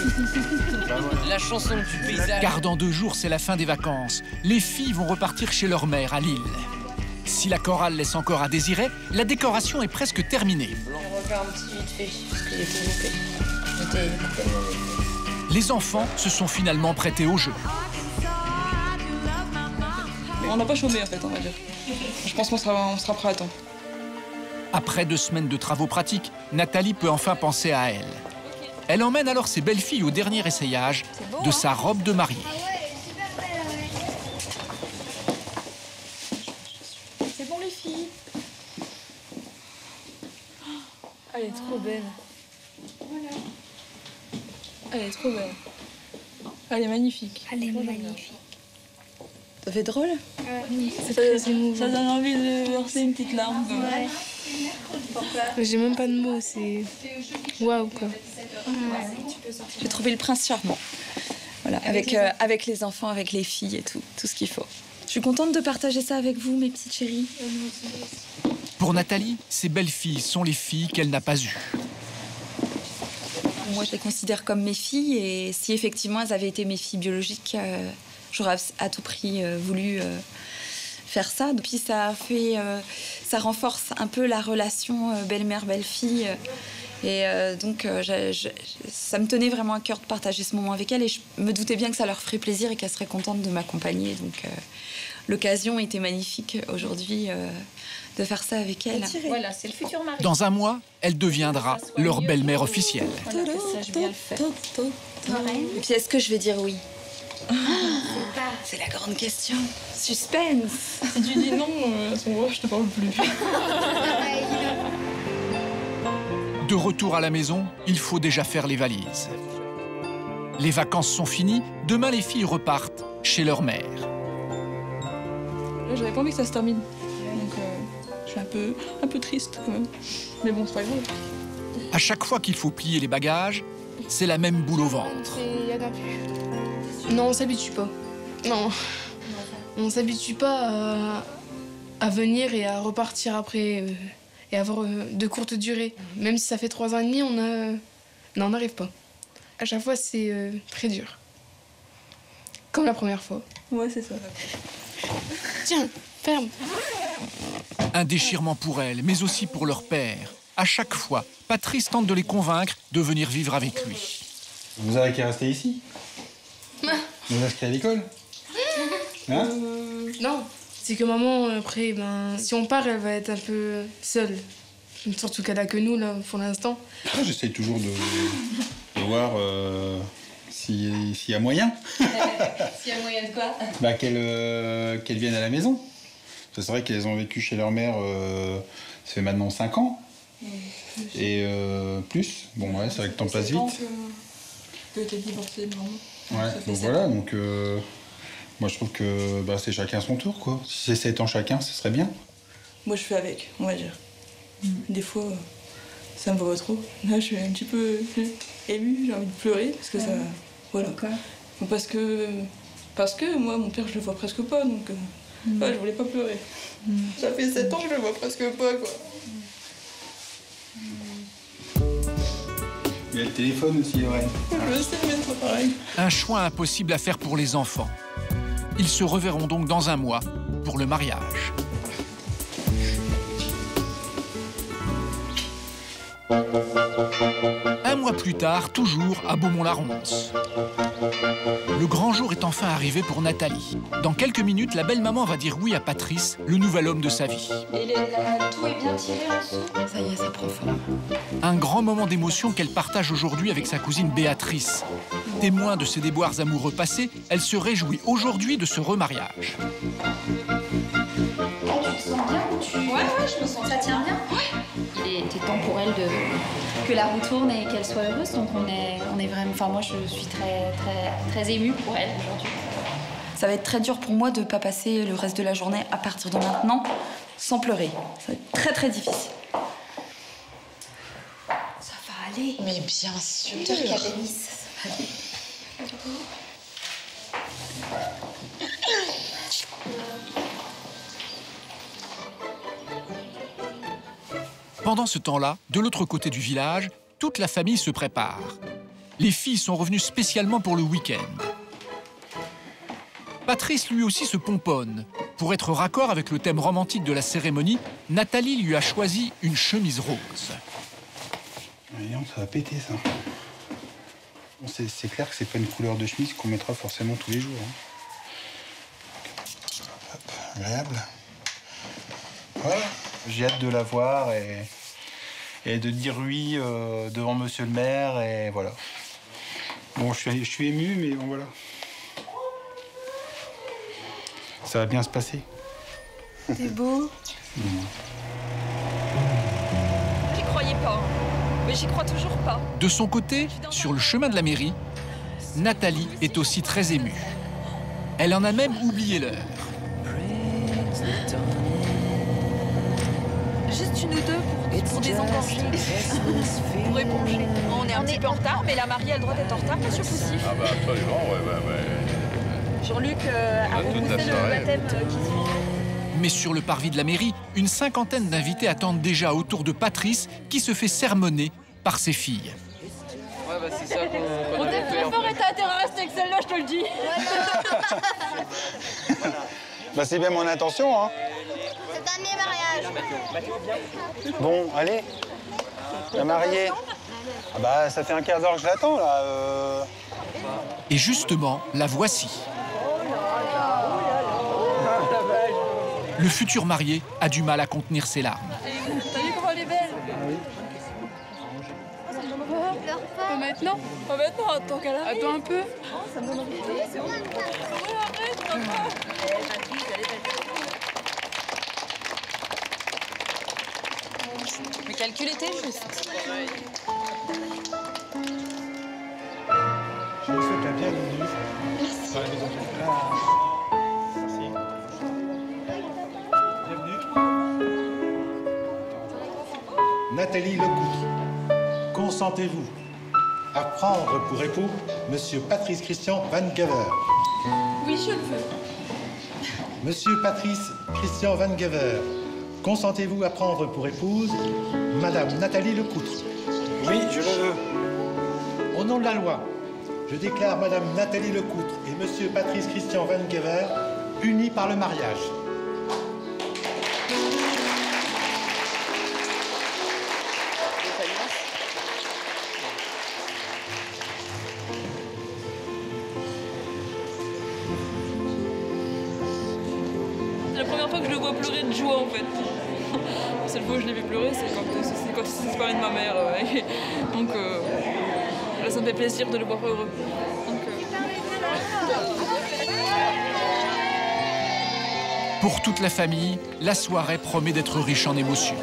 La chanson du paysage. Car dans deux jours, c'est la fin des vacances. Les filles vont repartir chez leur mère à Lille. Si la chorale laisse encore à désirer, la décoration est presque terminée. On va faire un petit vite fait parce que. J'étais complètement loupé. Les enfants se sont finalement prêtés au jeu. On n'a pas chômé en fait, on va dire. Je pense qu'on sera, on sera prêt à temps. Après deux semaines de travaux pratiques, Nathalie peut enfin penser à elle. Elle emmène alors ses belles-filles au dernier essayage de sa robe de mariée. C'est bon les filles. Elle est trop belle. Elle est trop belle. Elle est magnifique. Elle est magnifique. Ça fait drôle Ça, ça donne envie de verser une petite larme. J'ai même pas de mots, c'est. Waouh quoi. J'ai trouvé le prince charmant. Voilà, avec, euh, avec les enfants, avec les filles et tout, tout ce qu'il faut. Je suis contente de partager ça avec vous, mes petites chéries. Pour Nathalie, ces belles-filles sont les filles qu'elle n'a pas eues. Moi, je les considère comme mes filles et si effectivement elles avaient été mes filles biologiques, euh, j'aurais à tout prix euh, voulu euh, faire ça. Puis ça fait, ça renforce un peu la relation belle-mère belle-fille. Et donc, ça me tenait vraiment à cœur de partager ce moment avec elles et je me doutais bien que ça leur ferait plaisir et qu'elles seraient contentes de m'accompagner. Donc, l'occasion était magnifique aujourd'hui de faire ça avec elles. Voilà, c'est le futur mari. Dans un mois, elle deviendra leur belle-mère officielle. Voilà, ça, je vais le faire. Et puis, est-ce que je vais dire oui C'est la grande question. Suspense. Si tu dis non, euh, à ce moment-là, je te parle plus. De retour à la maison, il faut déjà faire les valises. Les vacances sont finies, demain les filles repartent chez leur mère. Là, j'avais pas envie que ça se termine. Donc, je suis un peu, un peu triste quand même. Mais bon, c'est pas grave. À chaque fois qu'il faut plier les bagages, c'est la même boule au ventre. C'est y en a plus. Non, on s'habitue pas. Non. On s'habitue pas à, à venir et à repartir après euh, et avoir euh, de courtes durées. Même si ça fait trois ans et demi, on a, non, on n'arrive pas. À chaque fois, c'est euh, très dur. Comme la première fois. Ouais, c'est ça. Tiens, ferme. Un déchirement pour elles, mais aussi pour leur père. À chaque fois, Patrice tente de les convaincre de venir vivre avec lui. Vous avez qu'à rester ici? Vous inscrire à l'école? Hein? Euh, non, c'est que maman, après, ben, si on part, elle va être un peu seule. Surtout qu'elle a que nous, là, pour l'instant. Moi, J'essaye toujours de, de voir euh, si- s'il y a moyen S'il y a moyen de quoi? Bah, qu'elles euh, viennent à la maison. Que C'est vrai qu'elles ont vécu chez leur mère, euh, ça fait maintenant 5 ans. Et euh, plus. Bon, ouais, c'est vrai que le temps passe vite. Que t'es divorcée de maman. Ouais, donc voilà, donc euh, Moi, je trouve que bah, c'est chacun son tour, quoi. Si c'est 7 ans chacun, ce serait bien. Moi, je fais avec, on va dire. Des fois, ça me va trop. Là, je suis un petit peu émue, j'ai envie de pleurer parce que ça. Voilà. Parce que. Parce que moi, mon père, je le vois presque pas, donc. Euh, ouais, je voulais pas pleurer. Ça fait 7 ans que je le vois presque pas, quoi. Il y a le téléphone aussi, Lorraine. Je sais, mais c'est pas pareil. Un choix impossible à faire pour les enfants. Ils se reverront donc dans un mois pour le mariage. Un mois plus tard, toujours à Beaumont-la-Ronce. Le grand jour est enfin arrivé pour Nathalie. Dans quelques minutes, la belle-maman va dire oui à Patrice, le nouvel homme de sa vie. Et les- la- tout est bien tiré en dessous. Ça y est, ça prend forme. Un grand moment d'émotion qu'elle partage aujourd'hui avec sa cousine Béatrice. Témoin de ses déboires amoureux passés, elle se réjouit aujourd'hui de ce remariage. Tu te sens bien ou tu... Ouais, ouais, je me sens. Ça tient bien Pour elle de... que la roue tourne et qu'elle soit heureuse. Donc on est, on est vraiment... Enfin, moi, je suis très, très, très émue pour elle aujourd'hui. Ça va être très dur pour moi de ne pas passer le reste de la journée à partir de maintenant sans pleurer. Ça va être très très difficile. Ça va aller. Mais bien sûr. Ça va aller. Pendant ce temps-là, de l'autre côté du village, toute la famille se prépare. Les filles sont revenues spécialement pour le week-end. Patrice lui aussi se pomponne. Pour être raccord avec le thème romantique de la cérémonie, Nathalie lui a choisi une chemise rose. Voyons, ça va péter ça. C'est clair que c'est pas une couleur de chemise qu'on mettra forcément tous les jours. hein. Hop, agréable. Voilà. J'ai hâte de la voir et, et de dire oui euh, devant monsieur le maire et voilà. Bon, je suis, je suis ému, mais bon voilà. Ça va bien se passer. C'est beau. J'y croyais pas. Mais j'y crois toujours pas. De son côté, sur le chemin de la mairie, Nathalie est aussi très émue. Elle en a même oublié l'heure. Juste une ou deux pour, pour désengorger. pour éponger. On est un petit peu en retard, mais la mariée a le droit d'être en retard, monsieur Poussif. Ah bah absolument, ouais, ouais, ouais. Jean-Luc euh, a repoussé la le soirée. baptême euh, qui se Mais sur le parvis de la mairie, une cinquantaine d'invités attendent déjà autour de Patrice qui se fait sermonner par ses filles. Ouais, bah c'est ça qu'on On avait est fait, très fort et t'as intérêt à rester avec celle-là, je te le dis. Bah, c'est bien mon intention, hein. Dernier mariage. Bon, allez. La mariée. Ah bah, ça fait un quart d'heure que je l'attends, là. euh. Et justement, la voici. Le futur marié a du mal à contenir ses larmes. T'as vu comment elle est belle Pas maintenant Pas maintenant, attends qu'elle arrive. Attends un peu. Ça me donne envie c'est. Ouais, arrête, papa. Mais calcul était juste. Je vous souhaite la bienvenue. Merci. Merci. Nathalie Lecoutre, consentez-vous à prendre pour époux Monsieur Patrice Christian Van Gaver Oui, je le veux. Monsieur Patrice Christian Van Gaver, consentez-vous à prendre pour épouse Madame Nathalie Lecoutre Oui, je le veux. Au nom de la loi, je déclare Madame Nathalie Lecoutre et Monsieur Patrice Christian Van Gaver unis par le mariage. De le voir heureux. Euh, Pour toute la famille, la soirée promet d'être riche en émotions.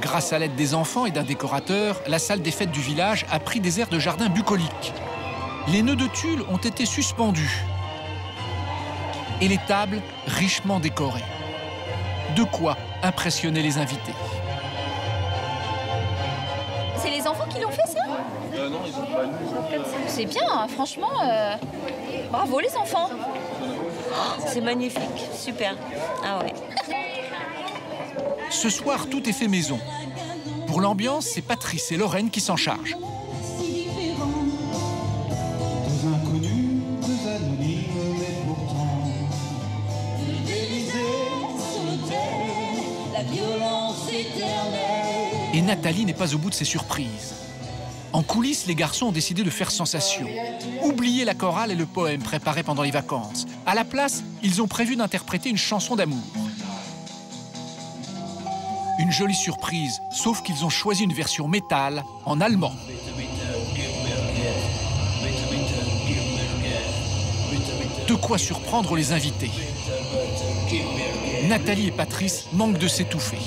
Grâce à l'aide des enfants et d'un décorateur, la salle des fêtes du village a pris des airs de jardin bucolique. Les nœuds de tulle ont été suspendus et les tables richement décorées. De quoi impressionner les invités. C'est les enfants qui l'ont fait ça Euh, non, ils ont pas nous. C'est bien, hein, franchement. euh, Bravo les enfants. C'est magnifique, super. Ah ouais. Ce soir, tout est fait maison. Pour l'ambiance, c'est Patrice et Lorraine qui s'en chargent. Nathalie n'est pas au bout de ses surprises. En coulisses, les garçons ont décidé de faire sensation. Oublier la chorale et le poème préparé pendant les vacances. À la place, ils ont prévu d'interpréter une chanson d'amour. Une jolie surprise, sauf qu'ils ont choisi une version métal en allemand. De quoi surprendre les invités. Nathalie et Patrice manquent de s'étouffer.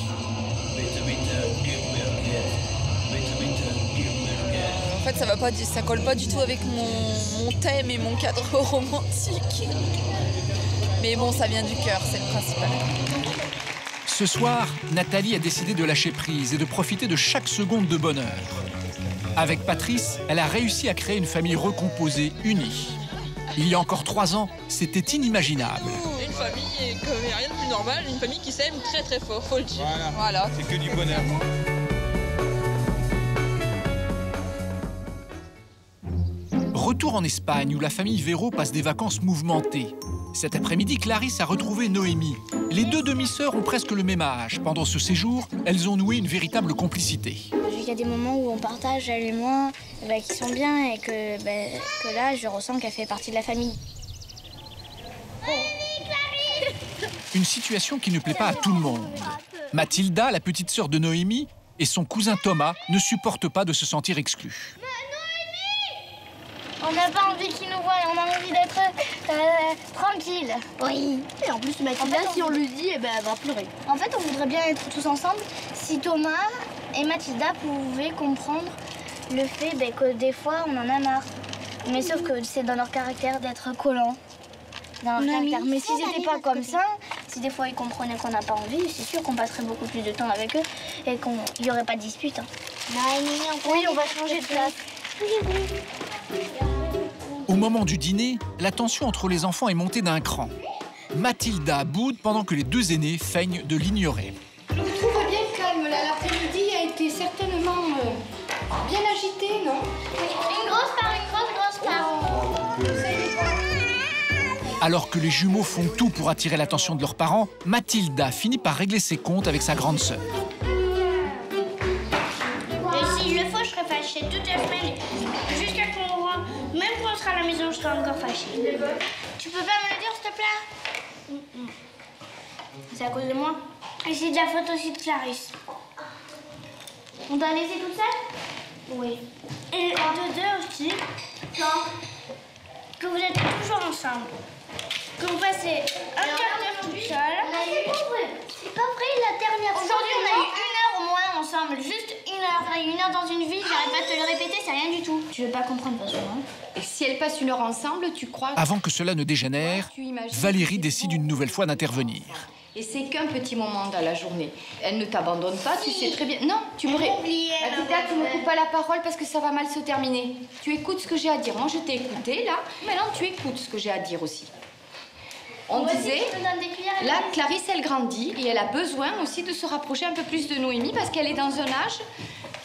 Fait, ça va pas, du- ça colle pas du tout avec mon, mon thème et mon cadre romantique. Mais bon, ça vient du cœur, c'est le principal. Ce soir, Nathalie a décidé de lâcher prise et de profiter de chaque seconde de bonheur. Avec Patrice, elle a réussi à créer une famille recomposée, unie. Il y a encore trois ans, c'était inimaginable. Une famille, et comme rien de plus normal, une famille qui s'aime très très fort, faut le dire. Voilà. C'est que du bonheur. Retour en Espagne où la famille Véro passe des vacances mouvementées. Cet après-midi, Clarisse a retrouvé Noémie. Les deux demi-sœurs ont presque le même âge. Pendant ce séjour, elles ont noué une véritable complicité. Il y a des moments où on partage, elle et moi, ben, qui sont bien et que, ben, que là, je ressens qu'elle fait partie de la famille. Une situation qui ne plaît pas à tout le monde. Mathilda, la petite sœur de Noémie, et son cousin Thomas ne supportent pas de se sentir exclus. On n'a pas envie qu'ils nous voient, on a envie d'être euh, tranquille. Oui. Et en plus, Mathilda, si on lui dit, eh ben, elle va pleurer. En fait, on voudrait bien être tous ensemble si Thomas et Mathilda pouvaient comprendre le fait ben, que des fois, on en a marre. Mais sauf que c'est dans leur caractère d'être collants. Dans leur On caractère. Mais s'ils n'étaient pas comme ça, si des fois ils comprenaient qu'on n'a pas envie, c'est sûr qu'on passerait beaucoup plus de temps avec eux et qu'il n'y aurait pas de dispute. hein. Oui, on va changer de place. Au moment du dîner, la tension entre les enfants est montée d'un cran. Mathilda boude pendant que les deux aînés feignent de l'ignorer. Je vous trouve bien calme là. L'après-midi a été certainement euh, bien agité, non? Une grosse part, une grosse, grosse part. Alors que les jumeaux font tout pour attirer l'attention de leurs parents, Mathilda finit par régler ses comptes avec sa grande sœur. Et s'il le faut, je serai fâchée toute la semaine. Même quand on sera à la maison, je serai encore fâchée. Tu peux pas me le dire, s'il te plaît C'est à cause de moi Et c'est de la faute aussi de Clarisse. On t'a laissé toute seule Oui. Et de deux aussi Non. Que vous êtes toujours ensemble. Que vous passez un quart d'heure toute seule. C'est pas vrai. C'est pas vrai, la dernière fois. Aujourd'hui, on a eu une heure au moins ensemble. Juste une heure. Eu une heure dans une vie, j'arrête pas de te le répéter, c'est rien du tout. Tu veux pas comprendre, parce que hein Et si elles passent une heure ensemble, tu crois Avant que cela ne dégénère, Valérie décide une nouvelle fois d'intervenir. Et c'est qu'un petit moment dans la journée. Elle ne t'abandonne pas, tu sais très bien. Non, tu me ré... oublié, elle Mathilda, tu me coupes pas la parole parce que ça va mal se terminer. Tu écoutes ce que j'ai à dire. Moi, je t'ai écouté là. Maintenant, tu écoutes ce que j'ai à dire aussi. On disait, là, Clarisse, elle grandit et elle a besoin aussi de se rapprocher un peu plus de Noémie parce qu'elle est dans un âge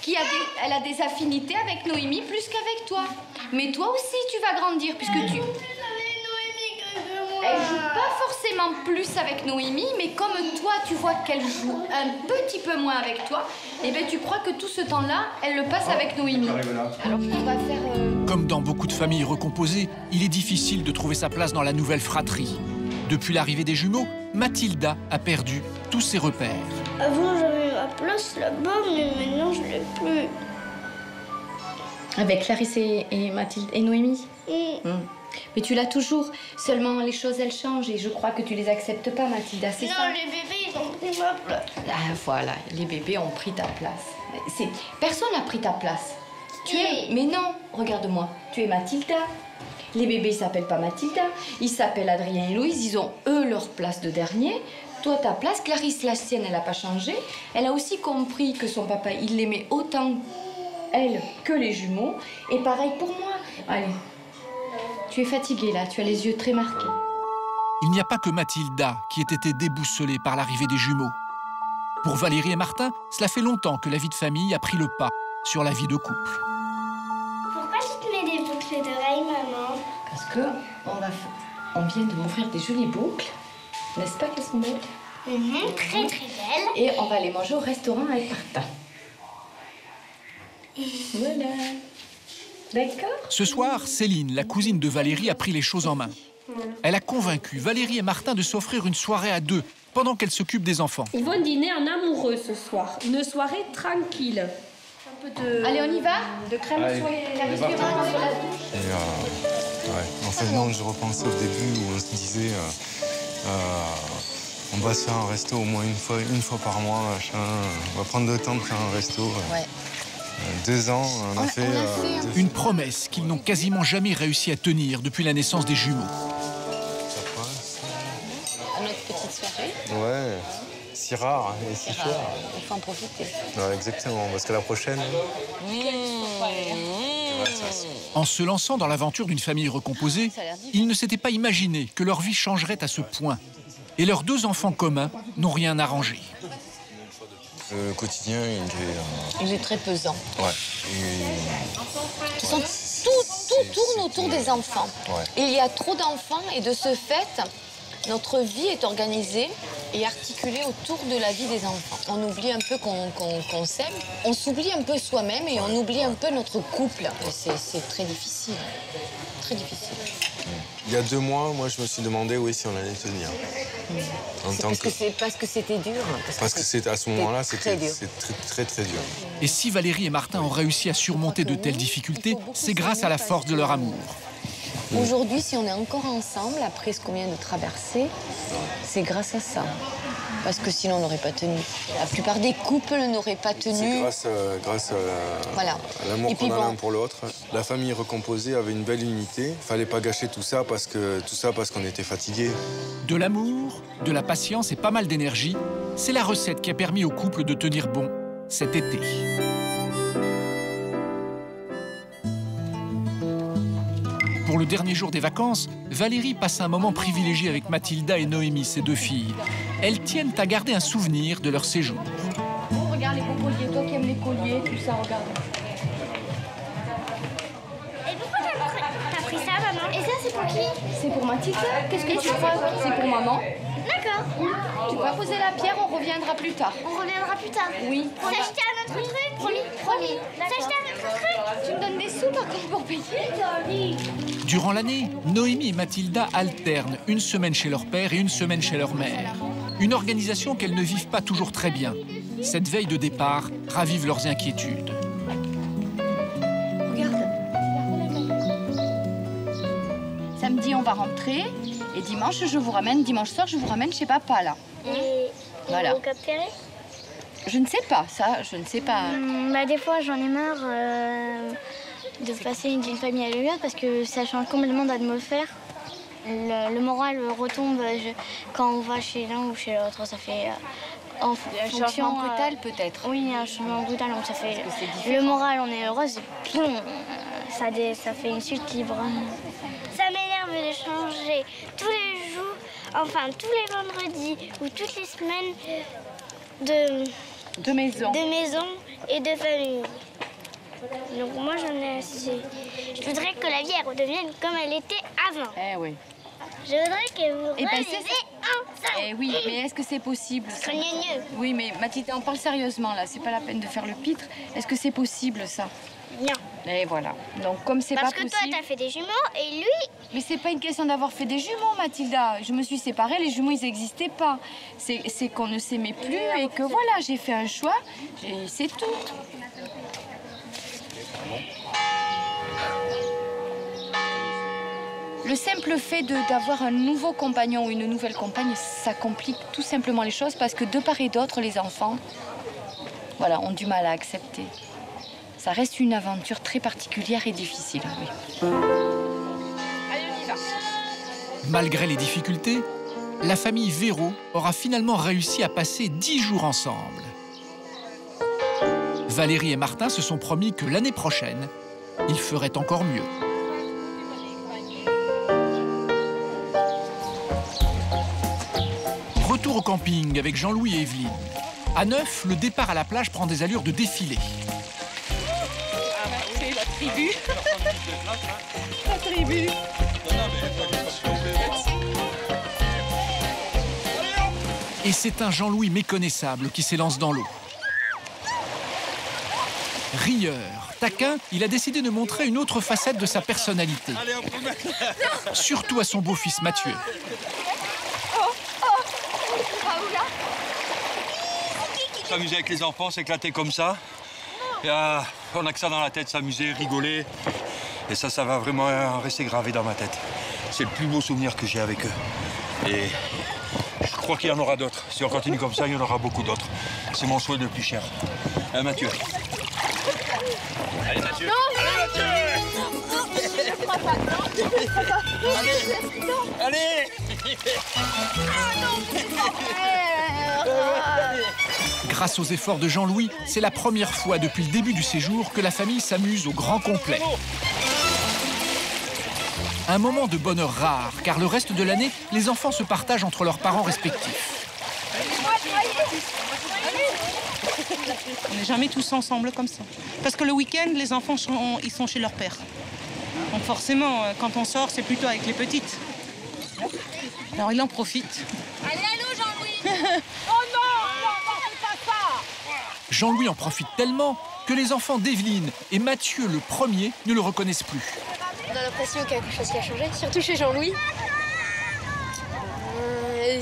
qui a des, elle a des affinités avec Noémie plus qu'avec toi. Mais toi aussi, tu vas grandir puisque tu. Elle joue pas forcément plus avec Noémie, mais comme toi, tu vois qu'elle joue un petit peu moins avec toi, et ben tu crois que tout ce temps-là, elle le passe avec Noémie. Alors on va faire. euh, Comme dans beaucoup de familles recomposées, il est difficile de trouver sa place dans la nouvelle fratrie. Depuis l'arrivée des jumeaux, Mathilda a perdu tous ses repères. Avant, j'avais ma place là-bas, mais maintenant, je l'ai plus. Avec Clarisse et, et Mathilde et Noémie. Mm. Hmm. Mais tu l'as toujours. Seulement, les choses, elles changent et je crois que tu les acceptes pas, Mathilda, c'est ça Non, les bébés, ils ont pris ma place. Ah, voilà, les bébés ont pris ta place. C'est... Personne n'a pris ta place. Tu es... Mais non, regarde-moi, tu es Mathilda. Les bébés ils s'appellent pas Mathilda, ils s'appellent Adrien et Louise, ils ont eux leur place de dernier. Toi, ta place, Clarisse, la sienne, elle n'a pas changé. Elle a aussi compris que son papa, il l'aimait autant, elle, que les jumeaux. Et pareil pour moi. Allez, tu es fatiguée là, tu as les yeux très marqués. Il n'y a pas que Mathilda qui ait été déboussolée par l'arrivée des jumeaux. Pour Valérie et Martin, cela fait longtemps que la vie de famille a pris le pas sur la vie de couple. Que on, va f- on vient de m'offrir des jolies boucles. N'est-ce pas qu'elles sont belles Très très belle. Et on va les manger au restaurant avec Martin. Voilà. D'accord? Ce soir, Céline, la cousine de Valérie, a pris les choses en main. Elle a convaincu Valérie et Martin de s'offrir une soirée à deux pendant qu'elle s'occupe des enfants. Ils vont dîner en amoureux ce soir. Une soirée tranquille. Peu de... Allez, on y va De crème Allez, sur les la parti. sur la douche. Et euh, ouais. En fait, non, je repensais au début où on se disait euh, euh, on va se faire un resto au moins une fois, une fois par mois, machin. On va prendre le temps de faire un resto. Ouais. Euh, deux ans, on a fait. euh, deux- Une promesse qu'ils n'ont quasiment jamais réussi à tenir depuis la naissance des jumeaux. À notre petite soirée. Ouais, si rare et si cher. Il faut en profiter. Ouais, exactement, parce que la prochaine. En se lançant dans l'aventure d'une famille recomposée, ils ne s'étaient pas imaginé que leur vie changerait à ce point. Et leurs deux enfants communs n'ont rien arrangé. Le quotidien, il est. euh, Il est très pesant. ouais. Et- tout, tout tourne autour des enfants. Ouais. Il y a trop d'enfants et de ce fait, notre vie est organisée et articulée autour de la vie des enfants. On oublie un peu qu'on s'aime, on s'oublie un peu soi-même et on oublie un peu notre couple. Et C'est très difficile. Très difficile. Il y a deux mois, moi, je me suis demandé oui, si on allait tenir. En tant parce que. que c'est parce que c'était dur. Parce que c'est à ce moment-là, c'était très, très très dur. Et si Valérie et Martin ont réussi à surmonter de telles difficultés, c'est grâce à la force de leur amour. Aujourd'hui, si on est encore ensemble, après ce qu'on vient de traverser, c'est grâce à ça. Parce que sinon, on n'aurait pas tenu. La plupart des couples n'auraient pas C'est tenu. grâce, euh, grâce à, la- Voilà. à l'amour puis qu'on a bon. l'un pour l'autre. La famille recomposée avait une belle unité. Fallait pas gâcher tout ça parce que tout ça parce qu'on était fatigués. De l'amour, de la patience et pas mal d'énergie, c'est la recette qui a permis au couple de tenir bon cet été. Pour le dernier jour des vacances, Valérie passe un moment privilégié avec Mathilda et Noémie, ses deux filles. Elles tiennent à garder un souvenir de leur séjour. Oh, regarde les beaux colliers, toi qui aimes les colliers, tout ça, regarde. Et pourquoi t'as pris, ça, maman Et ça, c'est pour qui? C'est pour Mathilda Qu'est-ce que tu crois? C'est pour maman. D'accord. Tu vas poser la pierre, on reviendra plus tard. On reviendra plus tard. Oui. S'acheter un autre truc Promis Promis. S'acheter un autre truc Tu me donnes des sous par contre pour payer Durant l'année, Noémie et Mathilda alternent une semaine chez leur père et une semaine chez leur mère. Une organisation qu'elles ne vivent pas toujours très bien. Cette veille de départ ravive leurs inquiétudes. Samedi, on va rentrer. Et dimanche, je vous ramène, dimanche soir, je vous ramène chez papa, là. Et Voilà. au Cap Je ne sais pas, ça, je ne sais pas. Hum, bah, Des fois, j'en ai marre euh, de passer d'une famille à l'autre parce que ça change complètement d'atmosphère. Le, le moral retombe je- quand on va chez l'un ou chez l'autre. Ça fait. euh, en Un changement euh, brutal, peut-être. Oui, un changement brutal. Donc ça fait. Le moral, on est heureuse, et puis on- ça, dé- ça fait une chute libre. Ça m'énerve de changer tous les jours, enfin tous les vendredis ou toutes les semaines de, de maison. De maison et de famille. Donc moi j'en ai assez. Je voudrais que la vie elle redevienne comme elle était avant. Eh oui. Je voudrais que vous Eh ben, ensemble. Eh oui, mais est-ce que c'est possible? Ça. Oui, mais Mathilde, on parle sérieusement là, c'est pas la peine de faire le pitre. Est-ce que c'est possible ça? Et voilà. Donc comme c'est pas Parce que toi t'as fait des jumeaux et lui. Mais c'est pas une question d'avoir fait des jumeaux, Mathilda. Je me suis séparée, les jumeaux ils n'existaient pas. C'est qu'on ne s'aimait plus et que voilà, j'ai fait un choix et c'est tout. le simple fait d'avoir un nouveau compagnon ou une nouvelle compagne, ça complique tout simplement les choses parce que de part et d'autre, les enfants voilà, ont du mal à accepter. Ça reste une aventure très particulière et difficile. Malgré les difficultés, la famille Véro aura finalement réussi à passer dix jours ensemble. Valérie et Martin se sont promis que l'année prochaine, ils feraient encore mieux. Retour au camping avec Jean-Louis et Evelyne. À neuf, le départ à la plage prend des allures de défilé. Tribu. la tribu. Et c'est un Jean-Louis méconnaissable qui s'élance dans l'eau. Rieur, taquin, il a décidé de montrer une autre facette de sa personnalité. Surtout à son beau-fils Mathieu. S'amuser avec les enfants, s'éclater comme ça? Et, euh, on a que ça dans la tête, s'amuser, rigoler. Et ça, ça va vraiment rester gravé dans ma tête. C'est le plus beau souvenir que j'ai avec eux. Et je crois qu'il y en aura d'autres. Si on continue comme ça, il y en aura beaucoup d'autres. C'est mon souhait le plus cher. Hein, Mathieu Allez, Mathieu Allez Grâce aux efforts de Jean-Louis, c'est la première fois depuis le début du séjour que la famille s'amuse au grand complet. Un moment de bonheur rare, car le reste de l'année, les enfants se partagent entre leurs parents respectifs. On n'est jamais tous ensemble comme ça. Parce que le week-end, les enfants sont, ils sont chez leur père. Donc forcément, euh, quand on sort, c'est plutôt avec les petites. Alors il en profite. Allez, allô, Jean-Louis Oh non Jean-Louis en profite tellement que les enfants d'Evelyne et Mathieu le premier ne le reconnaissent plus. On a l'impression qu'il y a quelque chose qui a changé, surtout chez Jean-Louis. Euh,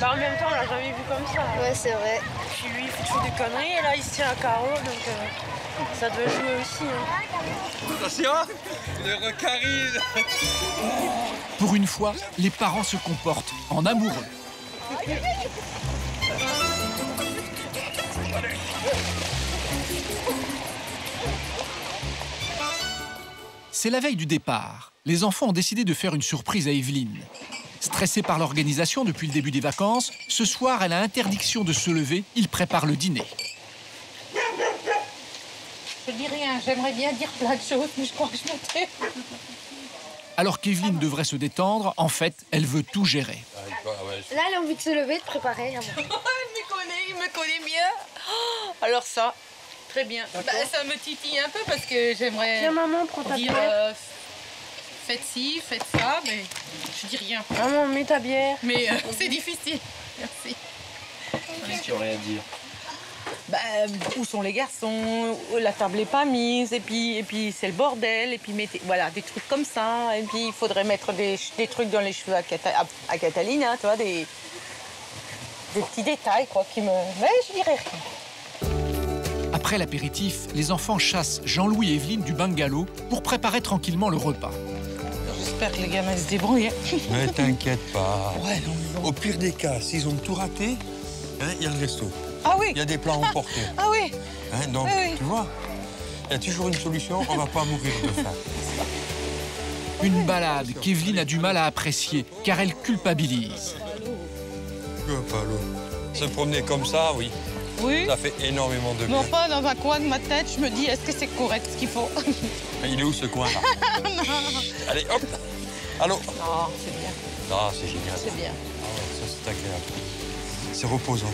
Bah, en même temps, on l'a jamais vu comme ça. Ouais, c'est vrai. Puis lui, il fait toujours des conneries, et là, il se tient à carreau, donc euh, ça doit jouer aussi. hein. Attention Le recarise Pour une fois, les parents se comportent en amoureux. C'est la veille du départ. Les enfants ont décidé de faire une surprise à Evelyne. Stressée par l'organisation depuis le début des vacances, ce soir, elle a interdiction de se lever. Il prépare le dîner. Je dis rien, j'aimerais bien dire plein de choses, mais je crois que je me tais. Alors qu'Evelyne devrait se détendre, en fait, elle veut tout gérer. Là, elle a envie de se lever, de préparer. il me connaît, il me connaît bien. Oh, Alors ça, très bien. Bah, ça me titille un peu parce que j'aimerais Tiens, maman, prends ta dire bière. euh, faites ci, faites ça, mais je dis rien. Maman, mets ta bière. Mais euh, c'est difficile. Merci. Qu'est-ce qu'il y aurait à dire? Bah, où sont les garçons? La table n'est pas mise, et puis, et puis c'est le bordel, et puis mettez, voilà, des trucs comme ça. Et puis il faudrait mettre des, ch- des trucs dans les cheveux à, Cata- à, à Catalina, tu vois, des, des petits détails, quoi, qui me. Mais je dirais rien. Après l'apéritif, les enfants chassent Jean-Louis et Evelyne du bungalow pour préparer tranquillement le repas. J'espère que les gamins se débrouillent. hein. Ne t'inquiète pas. Ouais, non, Au pire des cas, s'ils ont tout raté, hein, il y a le resto. Ah oui Il y a des plats emportés. Ah oui Hein, donc, Oui, oui. tu vois, il y a toujours une solution, on va pas mourir de faim. Une balade qu'Evelyne a du mal à apprécier car elle culpabilise. Que pas l'eau. Se promener comme ça, oui. Oui. Ça fait énormément de Mais bien. enfin, dans un coin de ma tête, je me dis, est-ce que c'est correct ce qu'il faut Il est où ce coin là Allez, hop Allô Non, c'est bien. Ah, c'est génial. C'est bien. Ah ouais, ça, c'est agréable. C'est reposant.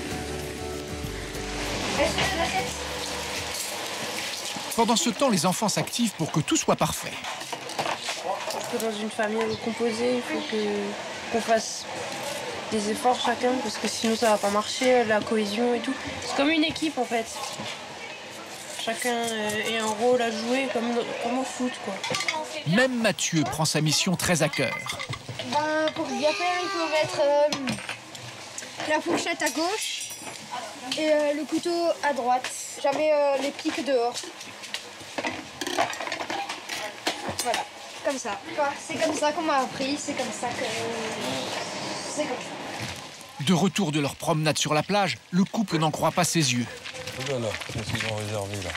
Pendant ce temps, les enfants s'activent pour que tout soit parfait. Parce que dans une famille composée, il faut que qu'on fasse des efforts chacun, parce que sinon ça va pas marcher, la cohésion et tout. C'est comme une équipe en fait. Chacun euh, a un rôle à jouer comme, comme au foot quoi. Même Mathieu prend sa mission très à cœur. Ben, pour bien faire, il faut mettre euh, la fourchette à gauche et euh, le couteau à droite. Jamais euh, les pics dehors. Voilà, comme ça. C'est comme ça qu'on m'a appris, c'est comme ça que. C'est comme ça. De retour de leur promenade sur la plage, le couple n'en croit pas ses yeux. Oh là là, qu'est-ce qu'ils ont réservé là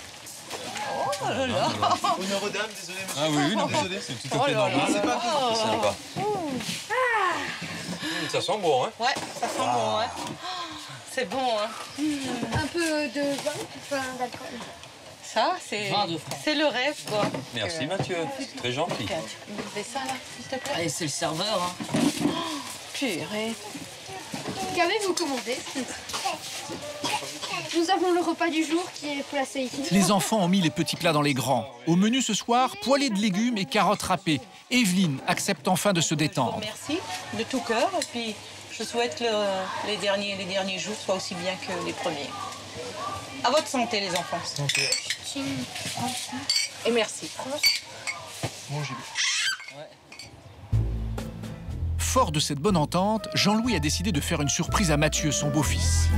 Oh là là Honneur aux dames, désolé monsieur. Ah oui, oui, non, désolé, c'est tout à Oh fait normal. C'est pas c'est sympa. Ah, Ça sent bon, hein Ouais, ça sent bon, hein. C'est bon, hein. Un peu de vin, enfin d'alcool. Ça, c'est c'est le rêve, quoi. Merci Mathieu, c'est très gentil. C'est ça, là, s'il te plaît? Allez, c'est le serveur. Hein. Purée. Qu'avez-vous commandé Nous avons le repas du jour qui est placé ici. Les enfants ont mis les petits plats dans les grands. Au menu ce soir, poêlée de légumes et carottes râpées. Evelyne accepte enfin de se détendre. Merci de tout cœur. Et puis, je souhaite que le- les, derniers, les derniers jours soient aussi bien que les premiers. À votre santé, les enfants. Et merci. Fort de cette bonne entente, Jean-Louis a décidé de faire une surprise à Mathieu, son beau-fils.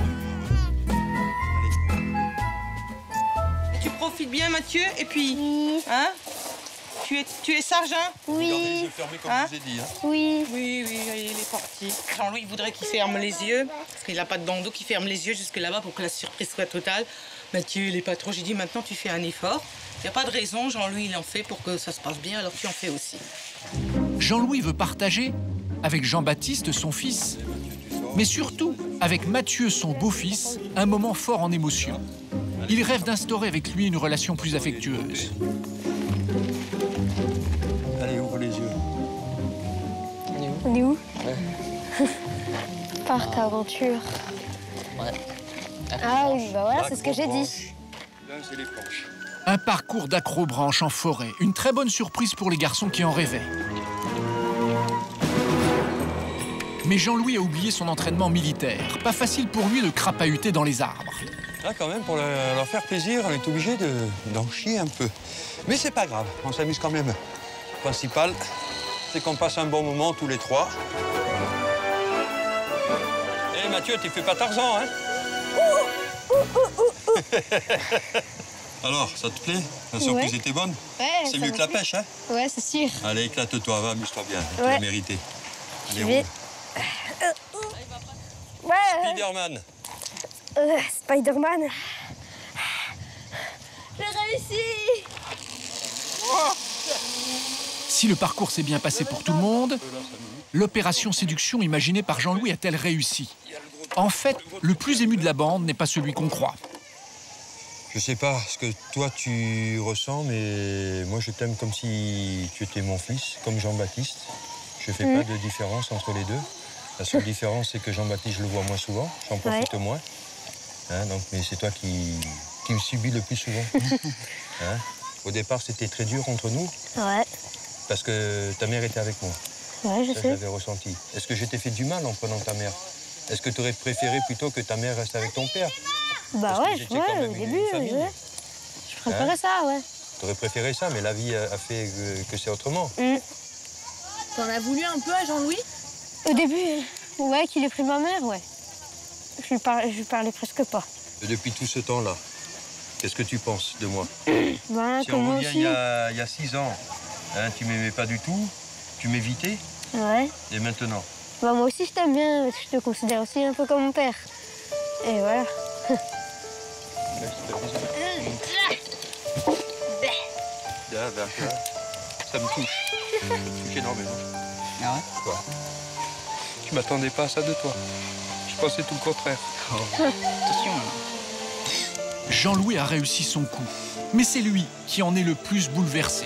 Tu profites bien, Mathieu, et puis, hein tu es, tu es sage, hein Oui. Gardez les yeux fermés comme Hein je vous ai dit. Hein. Oui. Oui, oui, il est parti. Jean-Louis voudrait qu'il ferme les yeux, parce qu'il n'a pas de bandeau, qu'il ferme les yeux jusque là-bas pour que la surprise soit totale. Mathieu, il est pas trop. J'ai dit, maintenant, tu fais un effort. Il n'y a pas de raison, Jean-Louis, il en fait pour que ça se passe bien, alors tu en fais aussi. Jean-Louis veut partager avec Jean-Baptiste, son fils, mais surtout avec Mathieu, son beau-fils, un moment fort en émotion. Il rêve d'instaurer avec lui une relation plus affectueuse. Allez, ouvre les yeux. On est où Parc aventure. Ah oui, bah voilà, c'est ce que j'ai dit. Là, c'est les planches. Un parcours d'acrobranche en forêt, une très bonne surprise pour les garçons qui en rêvaient. Mais Jean-Louis a oublié son entraînement militaire. Pas facile pour lui de crapahuter dans les arbres. Là, quand même, pour le- leur faire plaisir, on est obligé de- d'en chier un peu. Mais c'est pas grave, on s'amuse quand même. Le principal, c'est qu'on passe un bon moment tous les trois. Eh Mathieu, tu fais pas Tarzan, hein Alors, ça te plaît? La surprise Ouais. était bonne? Ouais, C'est mieux que la plu. pêche, hein? Ouais, c'est sûr. Allez, éclate-toi, va, amuse-toi bien, tu Ouais. l'as mérité. Allez, Je vais- roule. Ouais. Spider-Man Euh, Spider-Man. J'ai réussi Si le parcours s'est bien passé pour tout le monde, l'opération séduction imaginée par Jean-Louis a-t-elle réussi En fait, le plus ému de la bande n'est pas celui qu'on croit. Je sais pas ce que toi tu ressens, mais moi je t'aime comme si tu étais mon fils, comme Jean-Baptiste. Je fais Mhm. pas de différence entre les deux. La seule différence, c'est que Jean-Baptiste, je le vois moins souvent, j'en profite moins. Hein, donc, mais c'est toi qui, qui me subis le plus souvent. Hein Au départ, c'était très dur entre nous, Ouais, parce que ta mère était avec moi. ouais, je Ça, sais. j'avais ressenti. Est-ce que j'étais fait du mal en prenant ta mère? Est-ce que tu aurais préféré plutôt que ta mère reste avec ton père? Bah Parce ouais, je- quand même au début, ouais. je préférais Hein? ça, ouais. Tu aurais préféré ça, mais la vie a fait que, que c'est autrement. Mm. T'en as voulu un peu à Jean-Louis? Au début, ouais, qu'il ait pris ma mère, ouais. Je lui, parlais, je lui parlais presque pas. Et depuis tout ce temps-là, qu'est-ce que tu penses de moi? Ben, Si on revient il y, a, il y a six ans, hein, tu m'aimais pas du tout, tu m'évitais, Ouais. et maintenant? Bah, moi aussi, je t'aime bien. Je te considère aussi un peu comme mon père. Et voilà. Ah, ben, vois, ça me touche. Ça me touche énormément. Ah ouais? Quoi Je m'attendais pas à ça de toi. Je pensais tout le contraire. Attention. Jean-Louis a réussi son coup, mais c'est lui qui en est le plus bouleversé.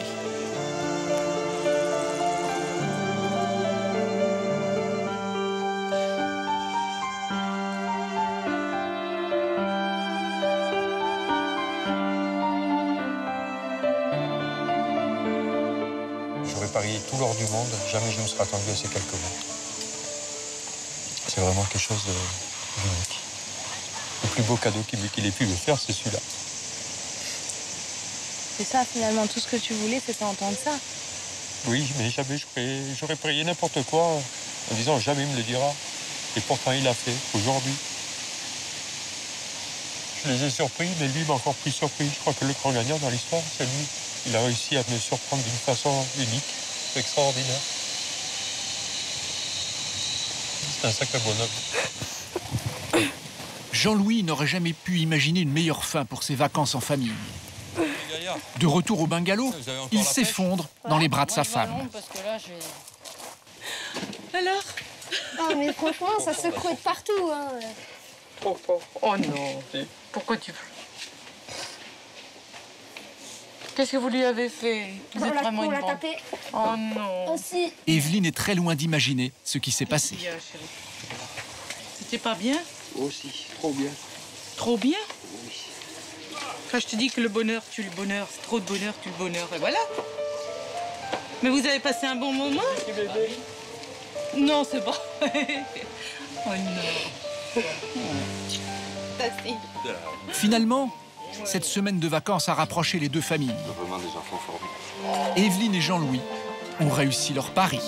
J'aurais parié tout l'or du monde, jamais je me serais attendu à ces quelques mots. C'est vraiment quelque chose de d'unique. Le plus beau cadeau qu'il ait pu me faire, c'est celui-là. C'est ça, finalement, tout ce que tu voulais, c'était entendre ça. Oui, mais jamais j'aurais- prié n'importe quoi en disant jamais il me le dira. Et pourtant, il l'a fait aujourd'hui. Je les ai surpris, mais lui m'a encore plus surpris. Je crois que le grand gagnant dans l'histoire, c'est lui. Il a réussi à me surprendre d'une façon unique. Extraordinaire. C'est un sacré bonhomme. Jean-Louis n'aurait jamais pu imaginer une meilleure fin pour ses vacances en famille. De retour au bungalow, il s'effondre dans les bras de sa femme. Alors? Ah, mais franchement, ça secoue de partout. Hein. Oh, oh, oh non. Pourquoi tu pleures Qu'est-ce que vous lui avez fait Vous êtes vraiment une bande. Oh non. Aussi. Evelyne est très loin d'imaginer ce qui s'est passé. C'était pas bien Aussi, trop bien. Trop bien Quand je te dis que le bonheur tue le bonheur, c'est trop de bonheur tue le bonheur, et voilà. Mais vous avez passé un bon moment Non, c'est pas. oh non. Finalement, cette semaine de vacances a rapproché les deux familles. Vraiment des enfants formidables. Evelyne et Jean-Louis ont réussi leur pari.